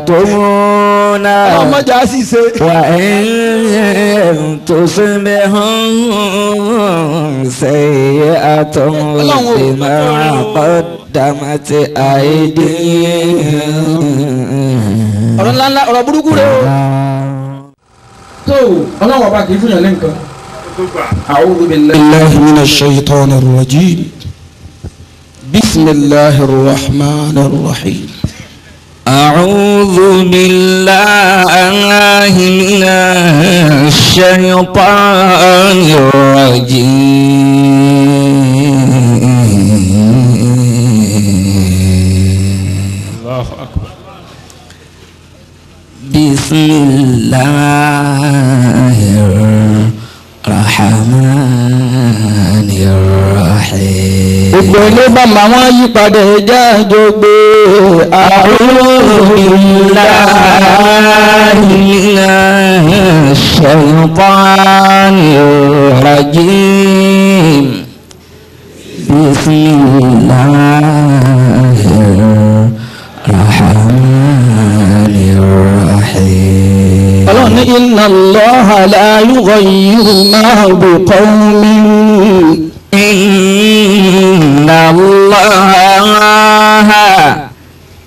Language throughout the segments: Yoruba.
يقنطون ọmọdé á sì ṣe. وإن تصبهم سيئة بما قدمت أيديهم ọ̀rọ̀ ńláńlá ọ̀rọ̀ burúkú rẹ o. tó ọlọ́wọ́ bá kì í fún yàn lẹ́ǹkan. أعوذ بالله من الشيطان الرجيم بسم الله الرحمن الرحيم. أعوذ بالله من الشيطان الرجيم. الله أكبر بسم الله الرحمن Bismillahirrahmanirrahim. Gbogbo ilé bàmà wọn yí padà ẹja àjọgbé. A'udhu billahi minash shaytanir rajim. rahim. الله إن الله لا يغير ما بقوم إن الله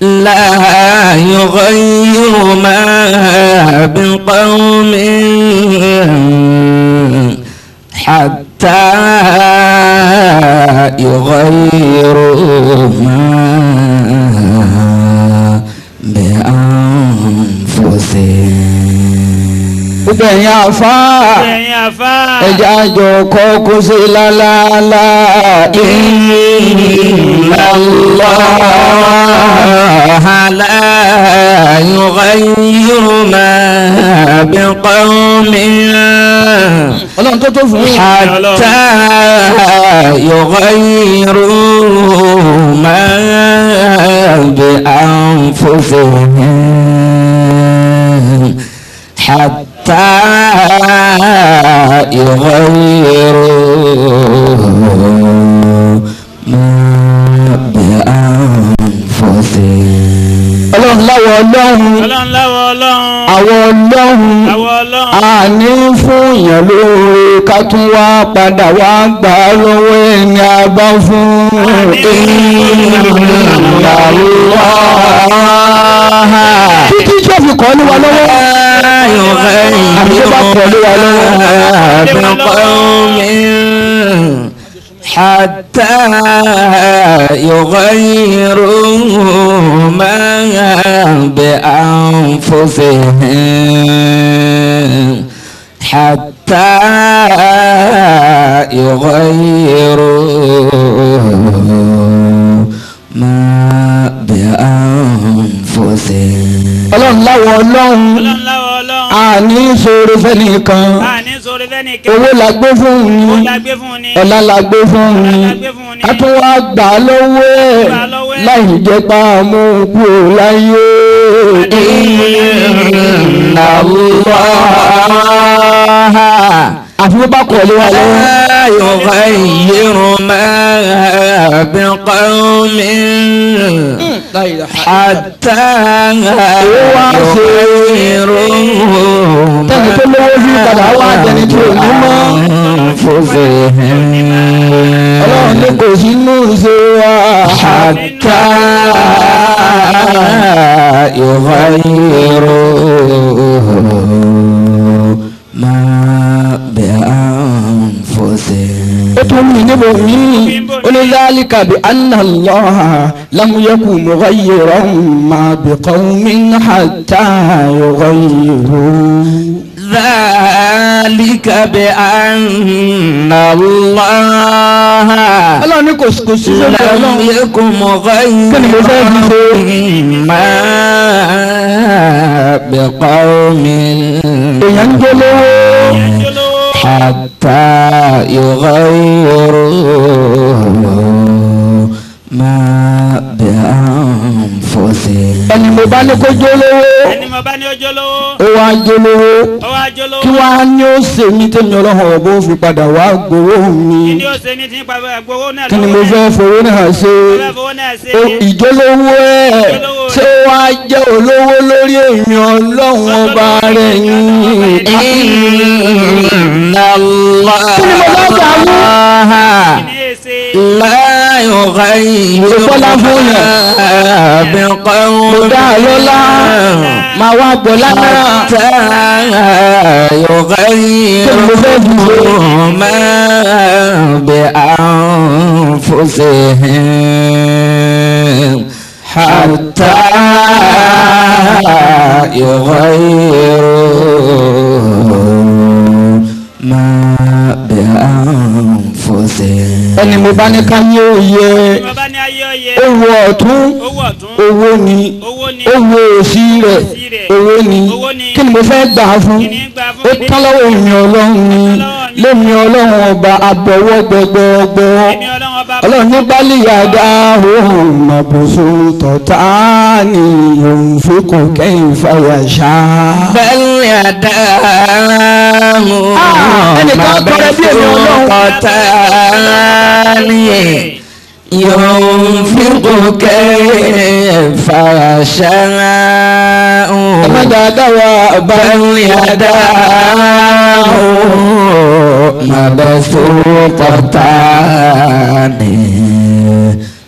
لا يغير ما بقوم حتى يغيروا ما بأنفسهم. gbogbo ẹ̀yin àfáà ẹ̀yin àfa. ẹja àjọ kọ́ kó sí lálálá إن الله لا يغير ما بقوم ọlọ́run tó tó fún yín. حتى يغيروا ما بأنفسهم حتى يغيروا ما بأنفسهم ọlọ́run láwọ ọlọ́run ọlọ́run láwọ ọlọ́run. ọlọ́run àní fún yàn lóore ká tún wá padà wá gbà á lọ́wọ́ ẹni a bá fún ìlàlọ́ha. títí tí ó fi kọ́ ní wa lọ́wọ́. àbí tó bá kọ́ ní wa lọ́wọ́. حتى يغيروا ما بأنفسهم. حتى يغيروا ما بأنفسهم. الله الله الله الله الله الله الله owó la gbé fún un ni. Ọlá la gbé fún un ni. A tún wá gbà lọ́wọ́ ẹ̀. Láì jẹ́ pa mú kú láyé. Inna Allah àfi wọ́n bá kọ̀ lé wa lọ́wọ́. ayọ̀fà ìyẹ́rùn máa bí kọ́mí àtà ìyẹ́rùn tẹ́lẹ̀ tó lówó sí padà wá jẹni tó ní mọ́. ọlọ́run ní kò sí inú ṣe wá. àtà ìyẹ́rùn. ولذلك بأن الله لم يكن مغيرا ما بقوم حتى يغيروا ذلك بأن الله لم يكن مغيرا ما بقوم حتى حتى يغيروا ما بأنفسهم ẹni mo bá ní kó jẹ́ lówó. ẹni mo ọba ní ojú lówó ó wá jólówó ó wá jó lówó kí wàá ní ó ṣe mí tèmi ọlọ́run ọ̀bọ fi padà wá gbowó mi kí ni ó ṣe ní tí ń pa gbowó náà kí ni mo fẹ́ fowó náà ṣe mo fẹ́ fowó náà ṣe ó ìjólówó ẹ̀ ṣé ó wá jẹ́ olówó lórí èmi ọlọ́run ọba rẹ̀ yìí. iná lọ. kí ni mo bá gbà wú. láyọ̀ ká yìí. mo bọ́lá fún yẹn. àbí kan dá lọ́la. máa wá bọ̀ lára. tá a yọ̀ ká yìí. kí ni àwọn fòṣè hẹ́n. حتى يغيروا ما بأنفسهم ẹni mo bá ní ká yé òye mo bá ní ayé ọyẹ owó ọ̀tún owó ọ̀tún owó ni owó ní owó òsì rẹ̀ owó ni Owó ni. kí ni mo fẹ́ gbà á fún kí ni gbà fún ó mi tán lọ́wọ́ èmi ọlọ́run ni lẹ́mi ọlọ́run ọba abọ̀wọ́ gbẹgbẹgbẹ ọlọ́run ní bali yàda ohun mọ̀bùsù tọ̀tà ni òun fúnkù kẹ́yìn fàyàṣá. bali yàda ohun ah, mọ̀bùsù tọ̀tà ni. ينفق كيف dáadáa wa بل يداه مبسوطتان.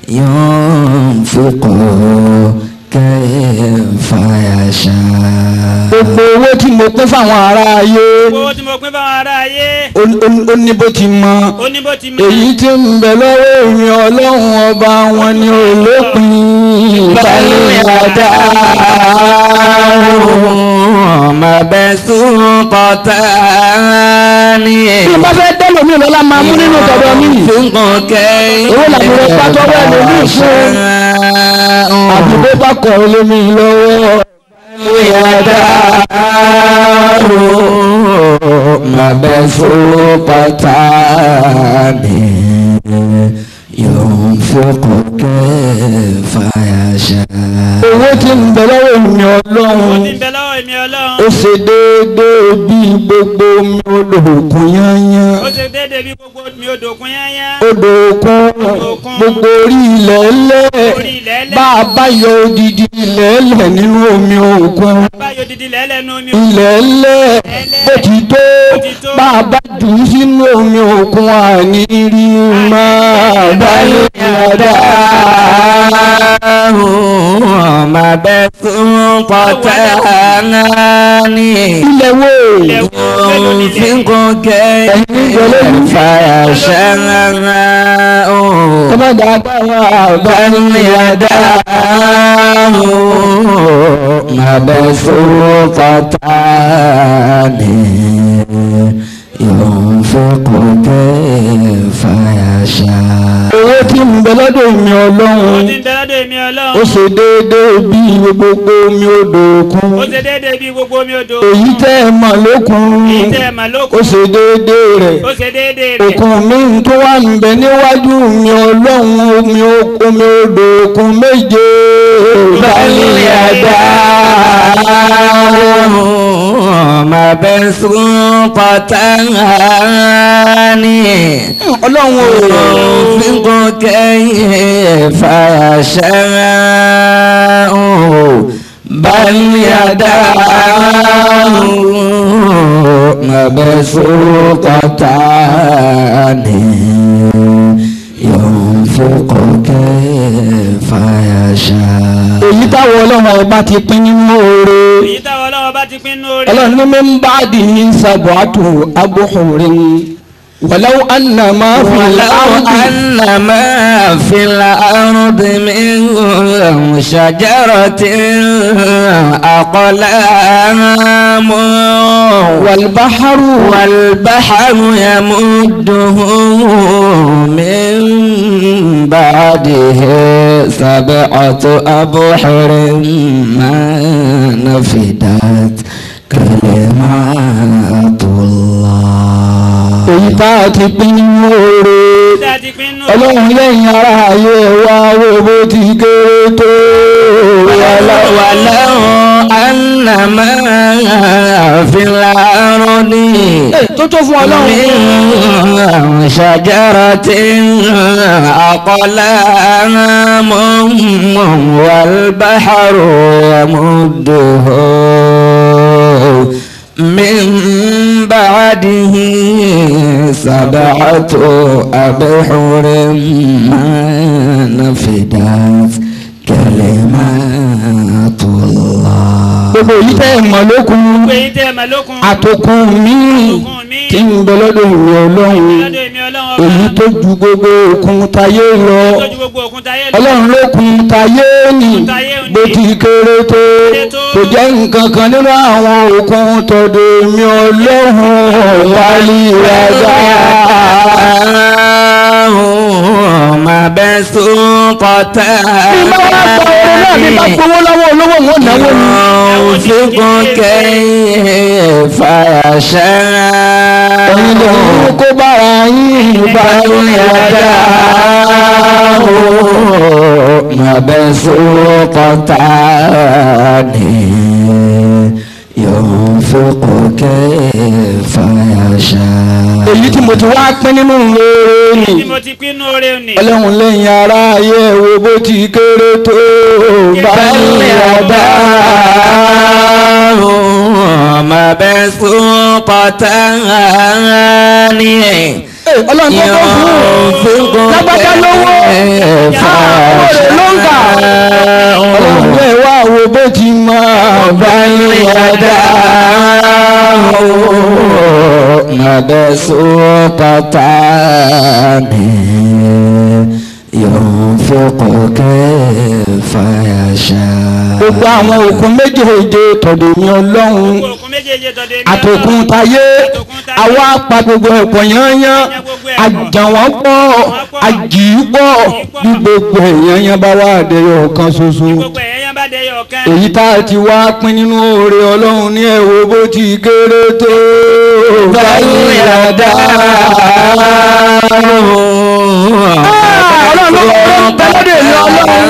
ينفق kẹ́ẹ̀fà àṣà. gbogbo owó tí mo pín fáwọn ará ayé. gbogbo mo ti mọ. èyí tí ń bẹ lọ́wọ́ èmi ọlọ́run ọba wọn ni olópin. ìbálòyìn àdáhùn mabsuṭatan. bí n bá fẹ́ dẹ́lò mi lọ́la máa mú nínú tọ̀dọ̀ mi. owó làwọn ọ̀rẹ́ pátọ́ wẹ̀ ló ní ìfún. àbúrò bá kọ̀ ọ́ lé mi lọ́wọ́. Ìyàdáàrò mabsuṭatan. ينفق كيف يشاء owó tí ń bẹ lọ́wọ́ èmi ó ọlọ́run ti ń bẹ lọ́wọ́ èmi ó ọlọ́run ṣe déédéé bí gbogbo omi odò òkun yányán. ó ṣe déédéé bí gbogbo mi ò dòkun yányá odò òkun gbogbo orí ilẹ̀ ẹlẹ́ Orí ilẹ̀ ẹlẹ́. bá a bá yọ odidi ilẹ̀ ẹlẹ̀ nínú omi òkun báyọ̀ dídí lẹ́lẹ́nu mi ilẹ̀ ẹlẹ́ bó ti tó ti tó. bá a bá jù ú sínú omi òkun àní rí máa báyìí Dáadáa. مبسوطتان ينفق كيف يشاء بل يداه مبسوطتان ينفق كيف àṣà. owó tí ń bẹ lọ́dọ̀ mi ọlọ́run. Ó ṣe déédéé bí gbogbo mi odò òkun. Èyí tẹ́ ẹ mọ̀ lókun. Ó ṣe déédéé rẹ̀. Òkun mi tó wà ń bẹ níwájú mi ọlọ́run omi odò òkun méje. balẹ̀ àdá mà bẹ sùn pàtà ní. ọlọ́run ò fi kún kẹ́yìn fàṣẹ bali adahu mabesukotani yom fúnkọ kẹfà àṣà. èyí táwọn ọlọ́run ọba ti pín nínú oore. èyí táwọn ọlọ́run ọba ti pín nínú oore. ọlọ́run ní mi ní sábọ̀ àtò abúhùn rẹ̀ ń. ولو láwùjọ. أن ما في الأرض من شجرة أقلام والبحر والبحر يمده من بعده سبعة أبحر ما نفدت كلمات èyí tá a ti pín nínú oore tá a ti pín nù. ọlọ́run lẹ́yìn ara ayé wa wo bó ti kéré tó ولو أنما في الأرض tó tó fún ọlọ́run من شجرة أقلام والبحر يمده من بعده سبعة أبحر ما نفدت كلمات الله gbogbo èyí tẹ́ ẹ̀ mọ̀ lókun gbogbo èyí tẹ́ ẹ mà lókun. àtòkùn míì Àtòkùn míì. tí ń bẹ lọ́dọ̀ ìwé ọlọ́run. Èyí tó ju gbogbo òkun tayé lọ. Ọlọ́run ló kun tayé ni. Bó ti kéré tó kò jẹ́ nǹkan kan nínú àwọn òkun tọ̀dọ̀ èmi ọlọ́run. Ọ̀pálí ìrajà. Mà bẹ́ sún kọ́tà. Bí bá wá sọ orin náà bí bá gbowó lọ́wọ́ olówó wọn náwó ni. Òṣùgbọ́n kẹ́yìn fàyàṣẹ́ rẹ̀ ẹ̀yin ló ń kó bára yín ìbáyé ẹ̀dá o yàbẹ̀ sóró pátá ni yóò fẹ́ kó kẹ́ẹ̀fà yàṣà. èyí tí mo ti wá pín nínú lóore ni ọlọ́run lẹ́yìn ara ayé wo bó ti kéré tó báyìí ẹ̀dá o mabsuṭatan ní eh, ẹ̀ ọlọ́run tó kọ́ fún un. Lábàjá lówó àwọn rẹ̀ ah, ló ń gbà ọlọ́run bẹ́ẹ̀ wá wo bó ti máa bá yín ọ̀dà mabsuṭatan ní. ينفق كيف يشاء gbogbo àwọn òkun méjèèje tọ̀dọ̀ mi ọlọ́run gbogbo òkun méjèèjì tọ́jú èmi àtòkùn ọlọ́run. tayé Àtòkùn táyé. àwa pa gbogbo ẹ̀pọ̀ yányán àjàwọ́n pọ̀ àjì pọ̀ bí gbogbo èèyàn bá wà dẹyọ kan ṣoṣo gbogbo ẹ̀yẹ́ yẹn bá dẹyọ ọ̀kan. èyí tá a ti wá pín nínú oore ọlọ́run ní ẹ̀wọ̀ bó ti kéré tó báyìí yàdá. ọlọ́run ló kọ́ tẹ́lẹ́dẹ̀ ní ọlọ́run.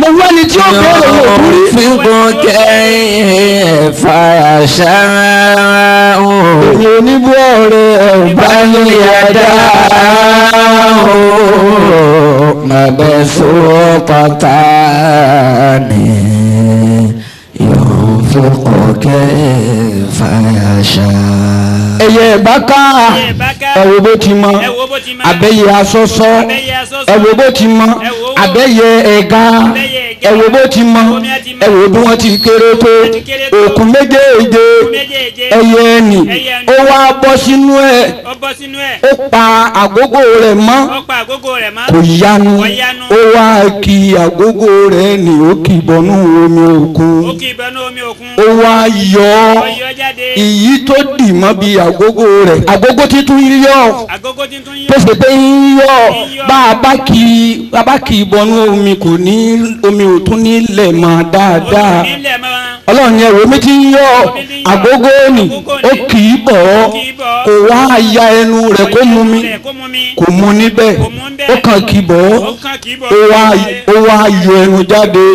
mo wá ní tí ó kọ́ ọ̀rọ̀ kò burú. fígun kẹ́hìn fara ṣáá o. èyí oníbú ọ̀rẹ́ ọ̀bá ní ẹ̀dá o. màbẹ́ sọ́ọ́ pátá ni. ينفق كيف يشاء ẹyẹ ìbáká Ẹyẹ ìbáká. ẹwọ bó ti mọ ẹ wo bó ti máa. abẹ́yẹ asọ́sọ́ Abẹ́yẹ asọ́sọ́. ẹwọ bó ti mọ Ẹ wo. abẹ́yẹ ẹ̀gá Ẹ̀gá. ẹwọ bó ti mọ mọ. ẹwọ bí wọ́n ti kéré tó òkun méjèèjì. ẹyẹ ẹnì ó wá bọ́ sínú ẹ̀ ó ẹ̀. pa àgógó rẹ̀ mọ́ kò yanu ó wá kí àgógó rẹ̀ ní ó kì bọnú omi òkun ó kì wá yọ èyí tó dì mọ́ bí àgógó rẹ̀ àgógó títún yọ tó ṣe pé ń kì bá a bá kì í bọnú omi kò ní omi ò tún ní lẹ̀ mọ́ dáadáa. Nílẹ̀ ọlọ́run yẹn omi ti ń yọ. Àgógó ni. Ó kì í bọ̀ ọ́. Kò wá ya ẹnu rẹ̀ kó mu mi. Mi. kò mu níbẹ̀. Ó kàn kì í bọ̀ ọ́. Ó wá yọ ẹnu jáde.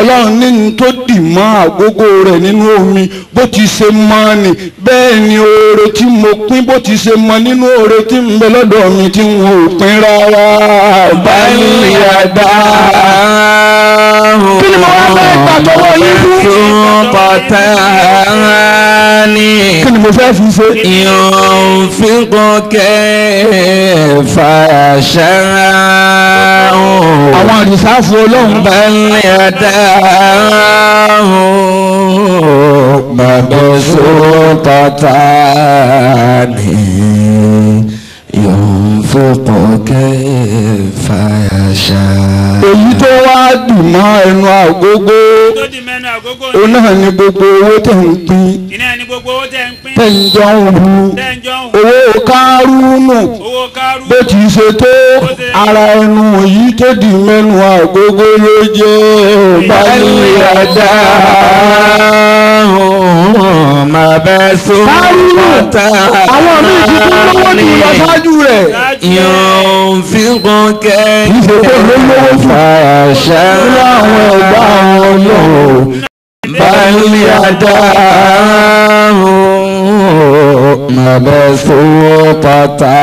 Ọlọ́run ní tó dì mọ́ àgógó rẹ̀ nínú omi. Bó ti ṣe mọ́ ni. Bẹ́ẹ̀ ni oore tí mo pín bó ti ṣe mọ́ nínú oore tí ń bẹ lọ́dọ̀ mi tí n ò pín rárá. Báyìí yàda kí ni mo wá fẹ́ gbà tọwọ́ yín fún. fún kọta ni. kí ni mo fẹ́ fi ṣe. ìrùn fínkún kẹfà ṣẹ́ra. àwọn àdìsáfù ní ẹ̀dá èyí tó wá dì mọ́ ẹnu àgógó tó di mẹ́nu àgógó ó ni. náà ní gbogbo owó tẹ̀ ń pín iná ni gbogbo owó tẹ̀ ń pín tẹ́ǹjọ́ ń hu owó kárùnù bó ti ṣe tó ara ẹnu yìí kéde mẹ́nu àgógó ló jẹ́ báyìí àdá máa bẹ́ sóhun pátá àwọn míì ti tún lówó ní ìlọsájú rẹ̀. yóò fi kún kẹ́kẹ́. Ìṣe tó lówó fún nínú àwọn ẹ̀gbọ́n àwọn ọlọ́run. Báyìí àdá.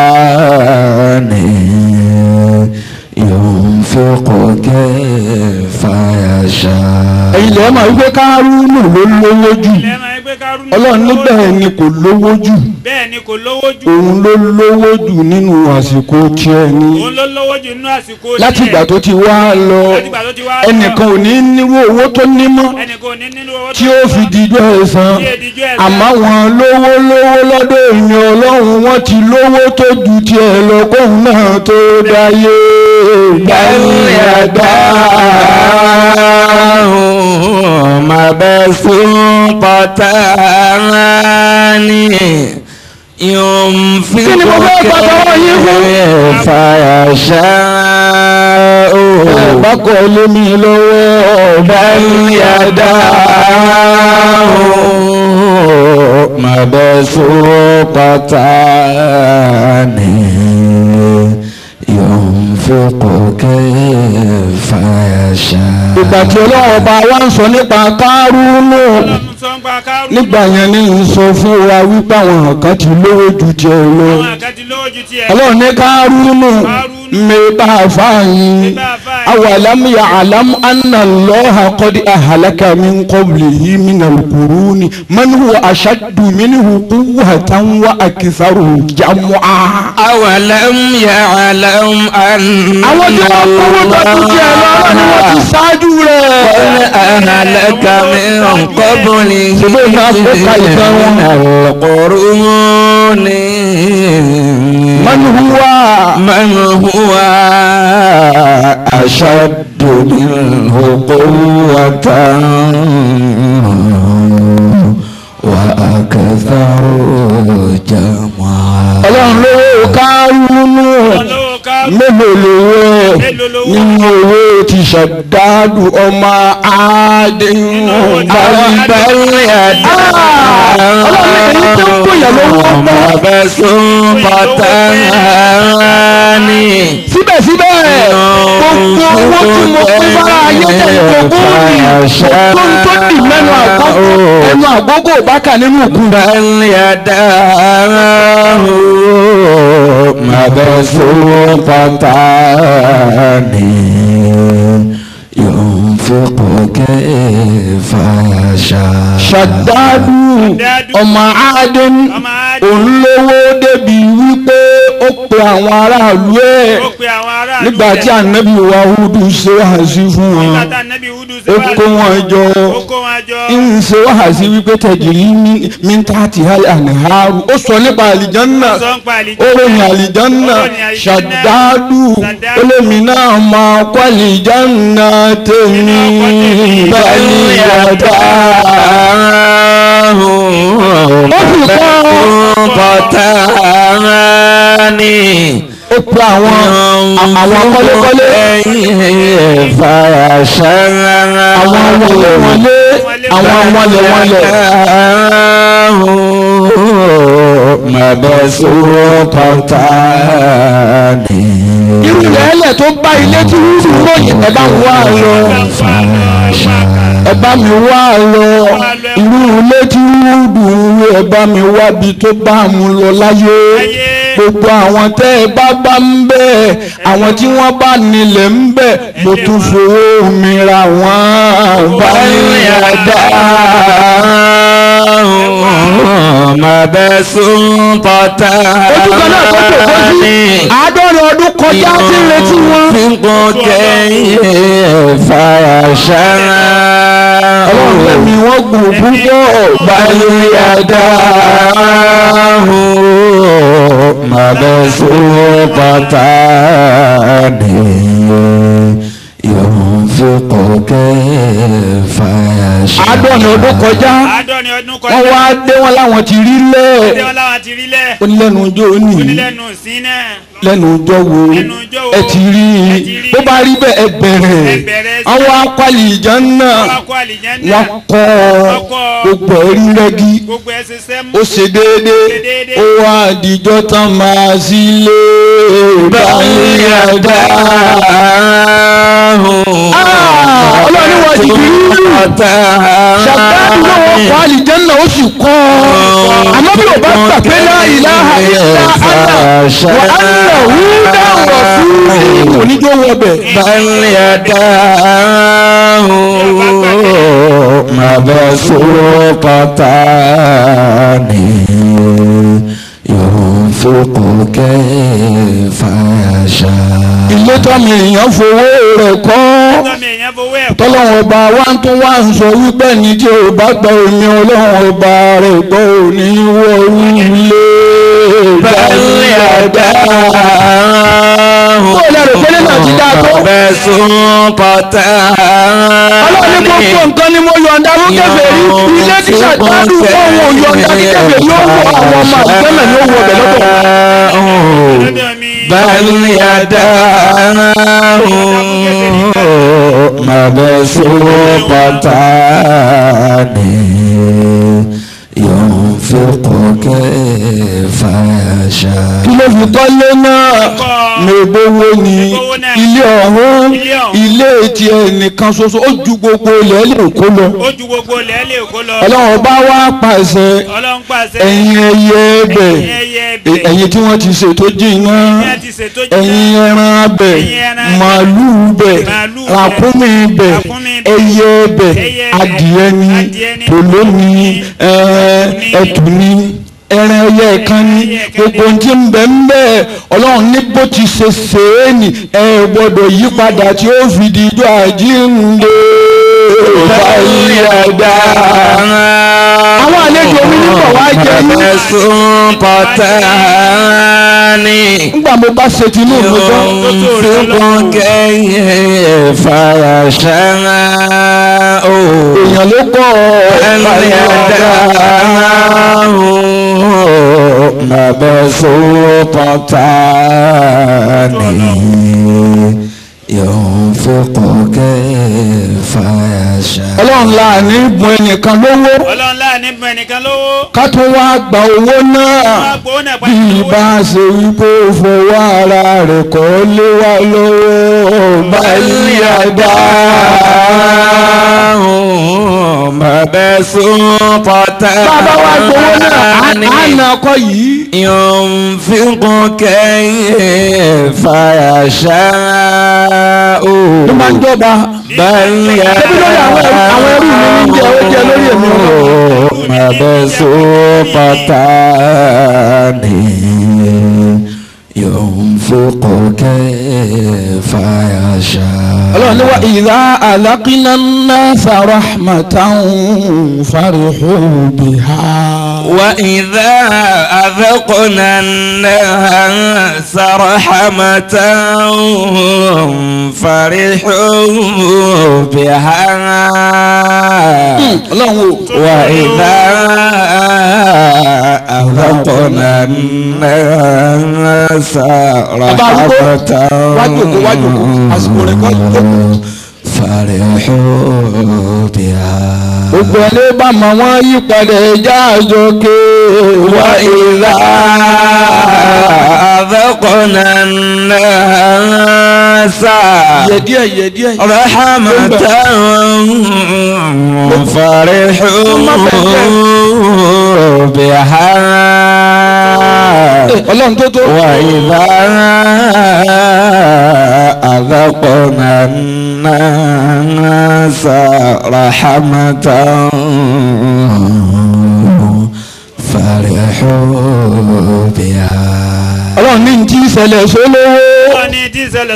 مبسوطتان ينفق كيف يشاء ẹ̀yin lẹ́ẹ̀ máa wípé kárúnù ló lówó jù ọlọ́run ní bẹ́ẹ̀ ni kò lówó jù. Bẹ́ẹ̀ ni kò lówó jù. Òun ló lówó jù nínú àsìkò tiẹ̀ ni. Òun ló lówó jù nínú àsìkò tiẹ̀. Láti ìgbà tó ti wá lọ ẹnìkan ò ní nírú owó tó ní mọ́ tí ó fi dijọ́ ẹ̀ san àmọ́ wọn lówó lówó lọ́dọ̀ èèyàn ọlọ́run wọn ti lówó tó ju tiẹ̀ lọ kóun náà tó dáyé. gbẹ̀rù yàgbá. مبسوطتان ينفق Kí ni mo fẹ́ pàtàkì yín fún? كيف يشاء bákọ̀ lé mi lọ́wọ́ بل يداه مبسوطتان yunfiqu kayfa yasha. ìgbà tí ọlọ́run ọba wa ń sọ nípa kárúnú nígbà yẹn ní ń sọ fún wa wípé àwọn kan ti lówó ju tiẹ̀ lọ ọlọ́run ní kárúnú mẹ́ta àfáàyìn awàlámù yà àlámù anna lọ́ha kọ́dí àhàlákà mi ń kọ́bìlì yìí mi nà lùkùrú ni mẹ́nuhu aṣáàdù mẹ́nuhu kúwù àtàwọn àkìsàrò jàmọ́ a. awàlámù yà àlámù anna lọ́ha àwọn tí wọ́n kúrò lọ́dún tí ẹ lọ́wọ́ ni wọ́n ti ṣáájú rẹ̀. kọ́dí àhàlákà mi. من هو من هو أشد منه قوة وأكثر جمعا ọlọ́run lówó kárúnù olówó kárúnù. mélòó lówó ẹ̀ Mélòó lówó? nínú owó ti ṣàdádù ọmọ àádéhùn bàbáyé àdá. ọlọ́run èyí tó ń kóyà lówó ọmọ. ọmọ sún bàtà ní. síbẹ̀síbẹ̀ gbogbo owó tí mo fi bára ayé jẹ́ gbogbo mi tó ń tó dì mẹ́nu àgógó ẹnu àgógó bákà nínú òkun. bàbáyé àdá bàbá sún bàtà ní. ينفق كيف يشاء ṣàdádù ọmọ àádéhùn ọmọ adé. olówó débi wípé ó pe àwọn aráàlú ẹ̀. Nígbà tí ànábì wa húdù ṣe wàásí fún wọn ó kó wọn jọ. ń ṣe wàásí wípé tẹ̀jìrì mintati alharu ó sọ nípa àlìjánná ó ròyìn àlìjánná ṣàdádù. Olómi náà máa kọ́ àlìjánná tèmi. Báyìí ọ̀dà ó sì kọ́ pọ̀tà rẹ̀ ní. ó pe àwọn àwọn kọ́lékọ́lé. ẹ̀yin ẹ̀fà ṣáná. àwọn wọlé wọlé àwọn wọlé wọlé. màbẹ́sọ̀rọ̀ pátá ni. irú ìrẹ́lẹ̀ tó bá ilé tí wúrú ròyìn ẹ̀ bá wà lọ ẹ bá mi wá lọ irú ilé tí wúdù ẹ bá mi wá bi tó bá mu lọ láyé gbogbo àwọn tẹ́ ẹ bá bá ń bẹ̀ àwọn tí wọ́n bá nílẹ̀ ń bẹ̀ mo tún fowó mi ra wọ́n bá mi yàda. Tò kó sí àádọ́rin ọdún kọjá tí ń retí wọn. ọlọ́run lẹ́mi wọ́n gùn púpọ̀ Balùyàdá mabẹ́sùpàtà ni yóò fi fipò kẹfà ṣá. àádọ́ni ọdún kọjá. Wọ́n wá dé wọn láwọn ti rí lẹ̀. Onílẹ̀nu ọjọ́ òní lẹ́nu ọjọ́ wo? Ẹ ti rí. I bó bá rí bẹ́ẹ̀ ẹ bẹ̀rẹ̀. Àwọn akwali ìjánná. Wọn kọ́ gbogbo ẹ̀rí rẹ́gí. Ó ṣe déédéé ó wá àdìjọ́ tán máa sílé báyìí àdá. Ah, ọlọ́run ni wọ́n ti bí àlìjẹ́nà ó sì àmọ́ bí o bá gbà náà ìlàhà ìlà àlà wà á nà wú wọ̀ fún kò ní jó wọ bẹ̀. báyìí ẹ̀dá màbá sọ pátá nìyẹn yunfiqu kayfa yasha. ilé tọ́mì èèyàn fowó rẹ̀ kọ́ tọ́lọ́wọ́n ọba wa ń tún wá ń sọ wípé ní tí o bá gba omi ọlọ́wọ́n ọba rẹ̀ gbọ́ òní wọ́ọ́rù ilé. bẹ́ẹ̀ ni àdá tó lẹ́rù pé nínú àti dáa tó. ọbẹ̀ sùn pọ̀tà. ọlọ́run ní gbogbo nǹkan ni mo yọ̀ǹda fún kèfèrí ilé tí ṣàtàdù ohun òyọ̀ǹda ní kèfèrí yóò wọ àwọn ọmọ àgbẹ̀mẹ̀ ni ó wọ ọbẹ̀ lọ́tọ̀. bẹ́ẹ̀ni àdá màbẹ̀ sùn pọ̀tà ni yóò rizqaka fàṣà. ilé ìtọ́lé náà mègbówó ni. Ilé ọ̀hún ilé ti ẹnìkan ṣoṣo. Ó ju gbogbo ilẹ̀ lè kó lọ. ó ju gbogbo ilẹ̀ lè kó lọ. ọlọ́run bá wá pàṣẹ. Ẹ̀yin ẹyẹ ẹbẹ̀. Ẹ̀yin tí wọ́n ti ṣètò jìnnà. Ẹ̀yin ẹran abẹ̀. Màálù bẹ̀. Ràkúnmí bẹ̀. Ẹyẹ bẹ̀. Adìẹ ni. Tòló ni. Ẹ̀ẹ́dù ẹtù ni ẹran ẹyẹ kan kan gbogbo ohun tí ń bẹ ń bẹ ọlọ́run ní bó ti ṣe ṣe é nì ẹ gbọ́dọ̀ yí padà tí ó fi di ijó àjíǹde. Báyìí ẹ̀dá. Àwọn àlejò mi nígbà wá jẹ yín ni. nígbà mo bá ṣe tinú mi gbọ́. ìfúnpọ̀n kẹ́yìn faraṣẹ́ o. èèyàn ló kọ́ ọ. ẹni àdáhùn bàbá sọ́wọ́ pátá ni yọ̀nfẹ́kùn kẹfà ṣá. ọlọ́run la ni bùn ẹnìkan lówó. ọlọ́run la ní bùn ẹnìkan lówó. ká tó wá gba owó náà. bí ibà ṣe wípé ó fọwọ́ ara rẹ̀ kọ́ lé wa lọ́wọ́ bá yí àdá. bàbá wa gbowó náà àná ọkọ yìí. ينفق كيف يشاء ló máa ń jọba. بل Ṣebí lórí àwọn ẹrú- àwọn ẹrú mi ní jẹ ó jẹ lórí èmi مبسوطتان ينفق كيف فيشاء ọlọ́run ní wa ìdá àlákínà náà rahmatan farihu biha. wa ìdá àfẹ́kùnà náà rahmatan farihu biha. ọlọ́run o. wa ìdá àfẹ́kùnà náà rahmatan. wájòkó wájòkó àsìkò rẹ̀ kọ́ ìjókòó. fàrẹ̀ ọ̀hún bí a. gbogbo ẹlẹ́ bá mọ wọ́n yí padà ẹja àjọké wá ìlà àbẹ́kọ̀nà náà sá. yẹ̀díẹ̀ yẹ̀díẹ̀. rahmatan fàrẹ̀ ọ̀hún bí ha. ọlọ́run tó tó. wà ìbá àdàpọ̀nà náà sàràhámàtàn fàrẹ̀hó bí ha ọlọ́run ní ti ìṣẹ̀lẹ̀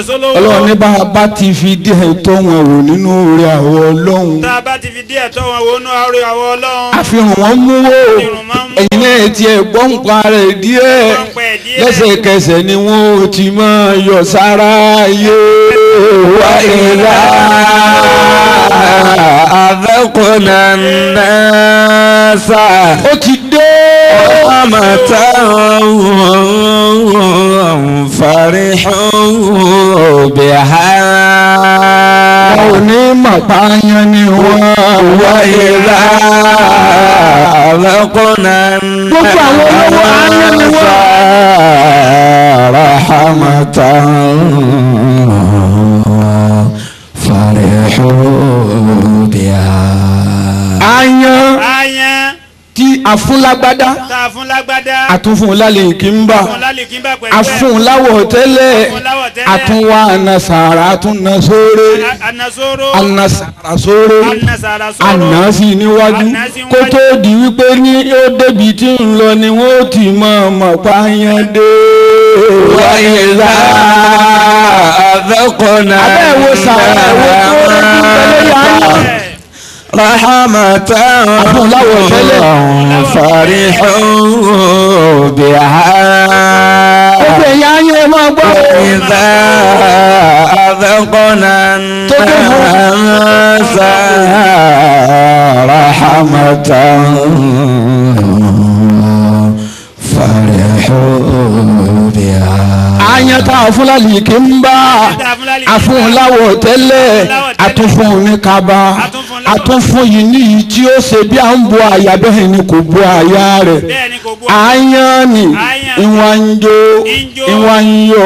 sólówó. Ọlọ́run ní bá a bá ti fi díẹ̀ tọ́ wọn wò nínú orí àwọ̀ ọlọ́run. tá a bá ti fi díẹ̀ tọ́ wọn wò nínú orí àwọ̀ ọlọ́run. àfihàn wọn mú wò. Ẹ̀yin náà tiẹ̀ gbọ́npa rẹ̀ díẹ̀. Lẹ́sẹ̀kẹsẹ̀ ni wọ́n ti máa yọ sára yé wá ìlà. Àbẹ́kùnà náà sà. ó ti dé. ọmọ tá fari òbí hàrá. wọn ò ní mọ̀pá ni wọ́n wá ìlà àlọ́kùnà náà. gbogbo àwọn olówó ayan ni wọ́n. rahamata fari òbí hàrá. ayan afúnlágbádá. Àtúnfúnlálẹ̀ ìkínbà àfúnláwọ̀ tẹ́lẹ̀. Àtúnwá ànàsàrà àtúnnasóore ànàsàrà sóore ànàsì níwájú kó tó di wípé ní ó débi tí ń lọ ni wọ́n ti mọ̀ mọ̀ pààyàn dé. wáyé rà àbẹ́kọ̀nà àbẹ́wò sàrà ẹ̀wò tó rẹ́ dúpẹ́ lórí àyàn. رحمته فرحوا بها. وإذا أذقنا الناس رحمة فرحوا بها. àyàn tá a fún lálẹ́ kí n bá. Àfún láwọ̀ tẹ́lẹ̀. Àtúnfún ní kaba. Àtúnfún yìí níyì tí ó ṣe bí à ń bo àyà bẹ́ẹ̀ ni kò bo àyà rẹ̀. Àyàn ni ìwọ̀n ń jó ìwọ̀n ń yọ.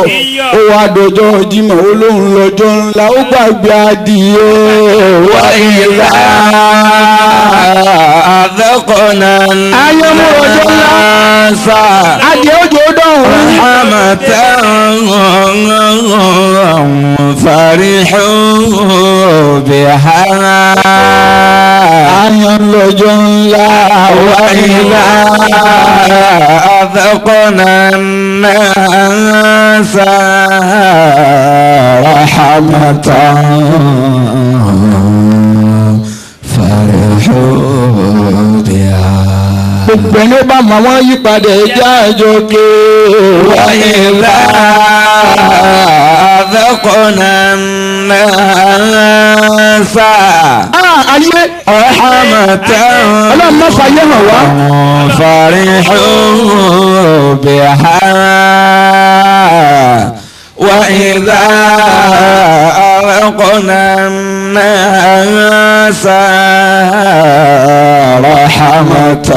ó wá dọjọ́ Jímọ̀ olóhùn lọ́jọ́ ńlá. Ó gbàgbé adìyẹ. Wá ìlà. Àdọ́kọ̀nà ńlá ayé ọjọ́ ńlá. adìyẹ òjò dọ̀hún. فرحوا بها. lọ́jọ́ ńlá وإذا أذقنا الناس رحمة. فرحوا gbogbo ẹni ó bá mọ àwọn yípadà ẹjẹ àjọ ké وإذا أذقنا الناس ayé رحمة ọlọ́run má fàyè hàn wá فرحوا بها وإذا أذقنا الناس رحمة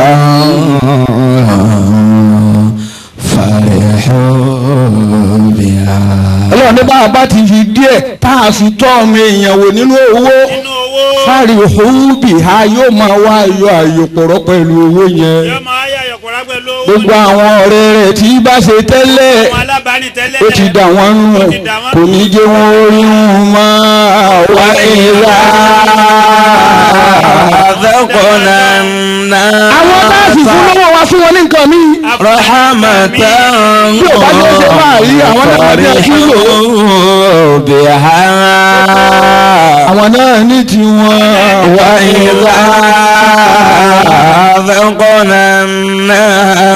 فرحوا بها ọlọ́run ní bá a bá ti fi díẹ̀ tá a fi tọ́ ọmọ èèyàn wò nínú owó nínú owó fárí òhúbì ha yóò máa wá ayọ̀ àyòpọ̀rọ̀ pẹ̀lú owó yẹn yóò máa yá yọkùnrin pẹ̀lú owó gbogbo àwọn ọ̀rẹ́ rẹ̀ tí bá ṣe tẹ́lẹ̀ ó ti dà wọ́n nù kò ní jẹ́ wọn orí wọn máa wá ìlà àfẹ́kọ̀ọ́nà náà. àwọn tá fún lọ́wọ́ wa fún wọn ní nǹkan mi. rahmatan bí o bá jẹ́ ṣe máa rí àwọn náà bí a fún lò. àwọn náà ní tiwọn wá ìlà àfẹ́kọ̀ọ́nà náà.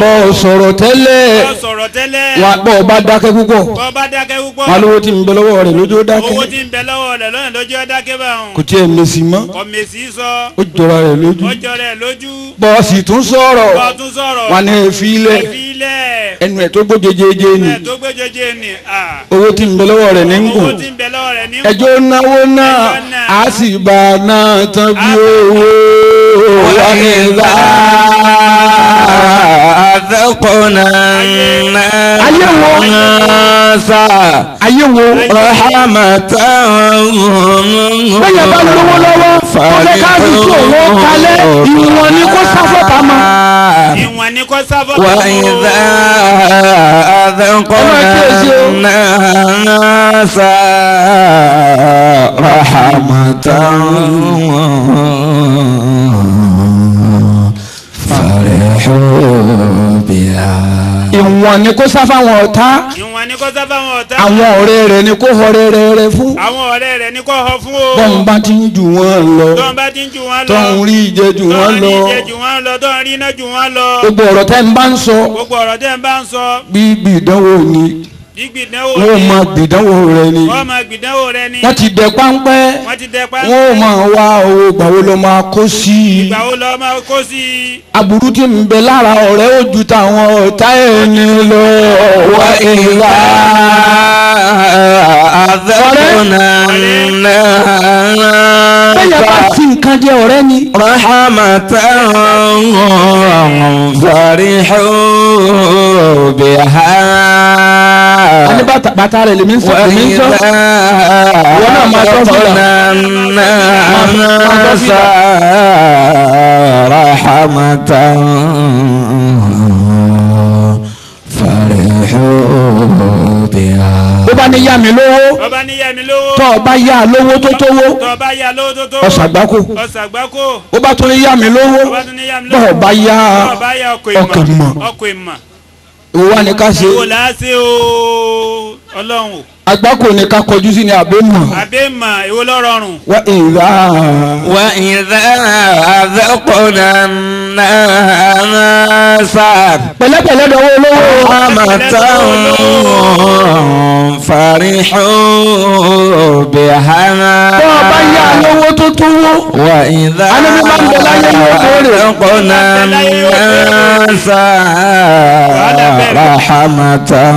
bọ́ sọ̀rọ̀ tẹ́lẹ̀. Ó wọn bọ́ bá dákẹ́ púpọ̀. Wọn lówó tí ń bẹ lọ́wọ́ rẹ̀ lójó dákẹ́. Owó tí ń bẹ lọ́wọ́ rẹ̀ lọ́nà lójú ẹ dákẹ́ báwọn kò tiẹ̀ mèsì mọ́. Sọ. Ó jọra rẹ̀ lójú. Ó jọ rẹ̀ lójú. Bọ́ ọ sì tún sọ̀rọ̀. Wọn ní ìfilẹ̀ ẹnu ẹ̀ tó gbó jejeje ni. Owó tí ń bẹ lọ́wọ́ rẹ̀ ní ní ẹjọ́ náwó náà. á sì bá a náà tán bí owó وإذا أذقنا الناس ayé wo رحمة bẹ́ẹ̀ bá lówó lọ́wọ́ kọ́lẹ́ káàdì tí òun kalẹ̀ ìwọ̀n ni kó sáfọ́tà mọ́. ìwọ̀n ni kò sáfọ́ وإذا أذقنا الناس رحمة فرحوا بها ìwọ̀n ni kó sá fáwọn ọ̀tá. Àwọn ọ̀rẹ́ rẹ̀ ni kó họrẹ́ rẹ̀ rẹ̀ fún họ bọ́n bá ti ń jù wọ́n lọ. Ń rí ìjẹ jù wọ́n lọ. gbogbo ọ̀rọ̀ tẹ́ ń bá ń sọ. Gbígbì ìdánwò ni wọ́n ò máa gbìdánwò rẹ ni. Wọ́n ti dẹ páńpẹ́. Wọ́n ò máa wá owó gbàwó lọ́ máa kó sí i? Aburú tí ń bẹ lára ọ̀rẹ́ ó ju tàwọn ọ̀tá ẹni lọ. Wá ìlà. Àdẹ́kùnà náà. bẹ́ẹ̀ bá ti nǹkan jẹ ọ̀rẹ́ ni. rahamatan farihun. بها àní bàtà bàtà rẹ̀ lèmi ń sọ lèmi ń sọ وإذا náà máa sọ fún أذقنا الناس رحمة tó bá ní yá mi lówó tó o bá yá lówó tó tówó ọ̀sàgbákò ó bá tún ní yá mi lówó tó o bá yá ọkàn mọ̀ ìwọ wa ni ká ṣe ọlọ́run. agbáko ni ká kọjú sí ni àbẹ́mọ̀. àbẹ́mọ̀ èwo lọ́rọ̀rùn. wà ìdá. wà ìdá àzọ́kọ̀dà náà sá. pẹ̀lẹ́pẹ̀lẹ́ dọ̀wọ́ olówó. àmàtà farihun bihana. bọ́ ọ bá yá lówó tó tó wó. wà ìdá àzọ́kọ̀dà náà sá. rahamatan.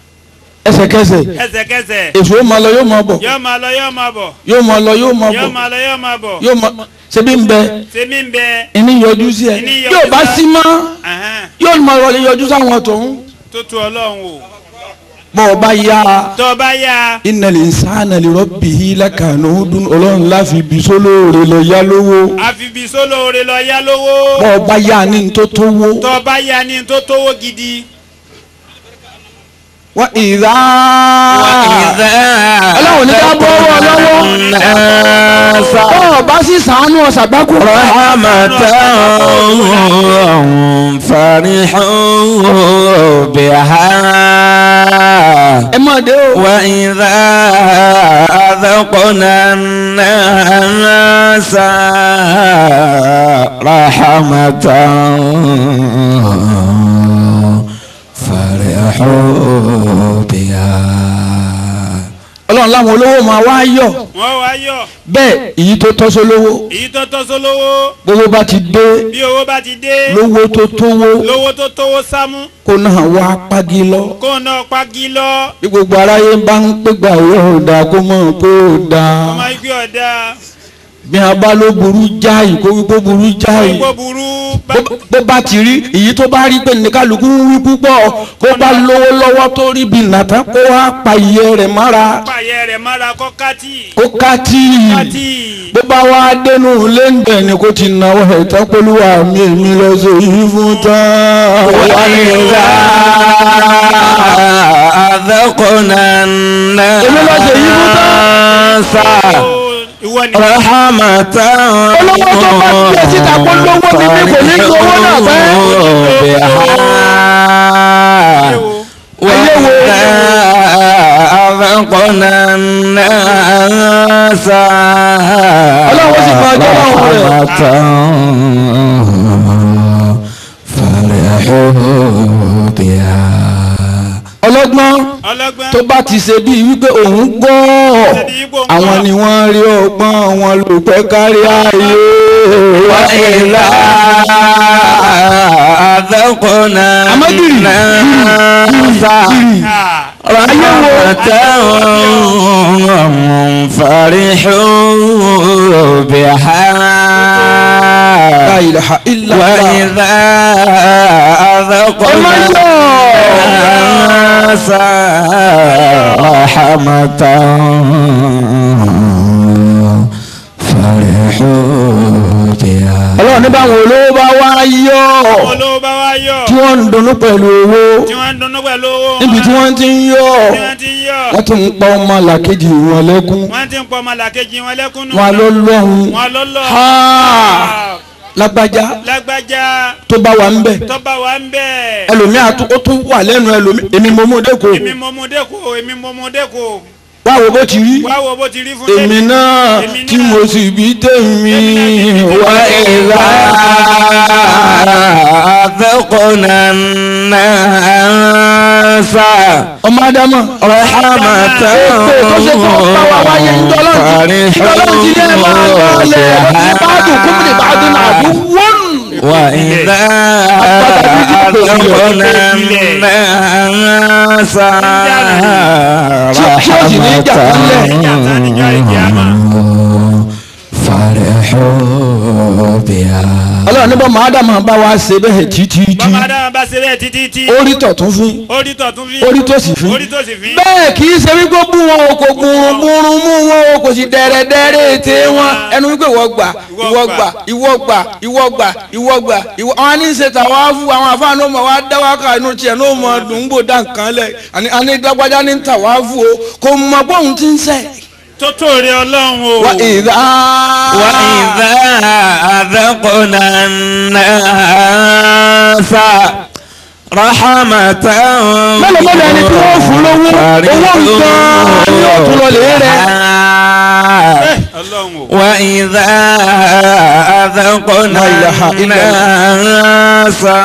ẹsẹ̀kẹsẹ̀. Ẹsẹ̀kẹsẹ̀. Èso ó máa lọ yóò máa bọ̀. Yóò máa lọ yóò máa bọ̀. Yóò máa lọ yóò máa yóò bọ̀ máa lọ yóò máa bọ̀. Yóò máa ṣebí ń bẹ. Sèmi ń bẹ. Ìní yọjú sí ẹ. Yóò bá sí mọ́. Yóò máa wọlé yọjú sáwọn tòun tó tu ọlọ́run o bọ́ ọ bá yá. O bá yá. Innal insana li rabbihi lakanudun. Ọlọ́run láfi bí sólóore lọ yá lówó. Àfibì sólóore lọ yá lówó. Bọ́ ọ bá yá ní tó tówó. Tó o bá yá ní tó tówó gidi wọ́n ìdá. ọlọ́run ní ká bọ́ ọwọ́ lọ́wọ́. bọ́ọ̀ bá sì sàánú ọ̀sà gbáko rẹ̀. rahmata farihu biha. ẹ mọ̀ dé o. wọ́n ìdá adọ́kọ̀nà náà sá rahmata. فرحوا بها ọlọ́run láwọn olówó máa wá yọ̀ wọ́n wá yọ̀ bẹ́ẹ̀ èyí tó tọ́ sólówó èyí tó tọ́ sólówó gbogbo bá ti dé bí owó bá ti dé lówó tó tówó lówó tó tówó sámú kó náà wá pagi lọ kó náà pagi lọ bí gbogbo aráyé bá ń pégbà yóò dá kó mọ̀ pé ó dá ọmọ igbe ọ̀dà bí a bá ló burú jáì kó wípé burú jáì bó bá ti rí èyí tó bá rí pé nìkálukú ń wí púpọ̀ kó bá lówó lọ́wọ́ tó rí bí nàtà kó wá pa iye rẹ̀ mára kó kátì bó bá wá dénú léńdẹ̀ ni kó ti náwó ẹ̀ tán pẹ̀lúwà èmi lọ sí yìí fún tán. wà ní ìlà àdàkùnà náà. èmi ìwọ rahamata rahamata fàlẹ́ ọlọ́gbọ́n tó bá ti ṣe bíi wípé òun gbọ́ àwọn ni wọ́n rí ọgbọ́n wọn lò pẹ́ kárí ayé. وإذا أذقنا الناس رحمة فرحوا بها. لا إله إلا الله. وإذا أذقنا الناس رحمة ọlọ́run ní báwọn olówó bá wá yọ. Tí wọ́n ń dunnú pẹ̀lú owó. Níbi tí wọ́n ti ń yọ. Wọ́n ti ń pa ọmọ làkejì wọn lẹ́kún. Wọ́n ló lọ́hùn. Ha! lágbájá. Lágbájá. Tó bá wà ń bẹ̀. Tó bá wà ń bẹ̀. Ẹlòmíà tó tún wà lẹ́nu ẹlòmíà èmi mo mú dẹ́kọ̀ èmi mo mú dẹ́kọ̀ èmi mo mú dẹ́kọ̀ báwo bó ti rí? Èmi náà tí mo sì bí tèmi. Wá ìlà àfẹ́kọ̀nà náà sá. ọmọ ádámù. Ọ̀rọ̀ àmà tán ọ̀rọ̀ àrí ọ̀rọ̀ àṣẹ àdùn kúmìnì bàdùn àdùn wọ́n ti ní ẹ̀ máa ọlọ́run níbọ̀ máa dà máa bá wa ṣe bẹ́ẹ̀ títí tí orí tọ̀ tún fún orí tó sì fún bẹ́ẹ̀ kì í ṣe wípé bú wọn o kò gbùrùn gbùrùn mú wọn o kò sì dẹ̀rẹ̀ dẹ̀rẹ̀ ètè wọn. Ẹnu wípé ìwọ gbà ìwọ gbà ìwọ gbà ìwọ gbà ìwọ gbà ìwọ àwọn ní ṣe tàwa fún àwọn àfáà ní o mọ̀ wá dáwàkà inú tiẹ̀ ní o mọ̀ dùn ún gbò dá nǹkan lẹ̀. Àní dágbájá ní tàwa fún o kò mọ̀ bóun ti ń sẹ́yìn. tó tó rí ọlọ́run o wa ìdá وإذا أذقنا الناس رحمة rahamata mẹ́lẹ̀mẹ́lẹ̀ ẹni tí wọ́n fún lówó owó nǹkan ní ọ̀tún lọlẹ̀ rẹ̀. Eh, wa idha adhaqna nasa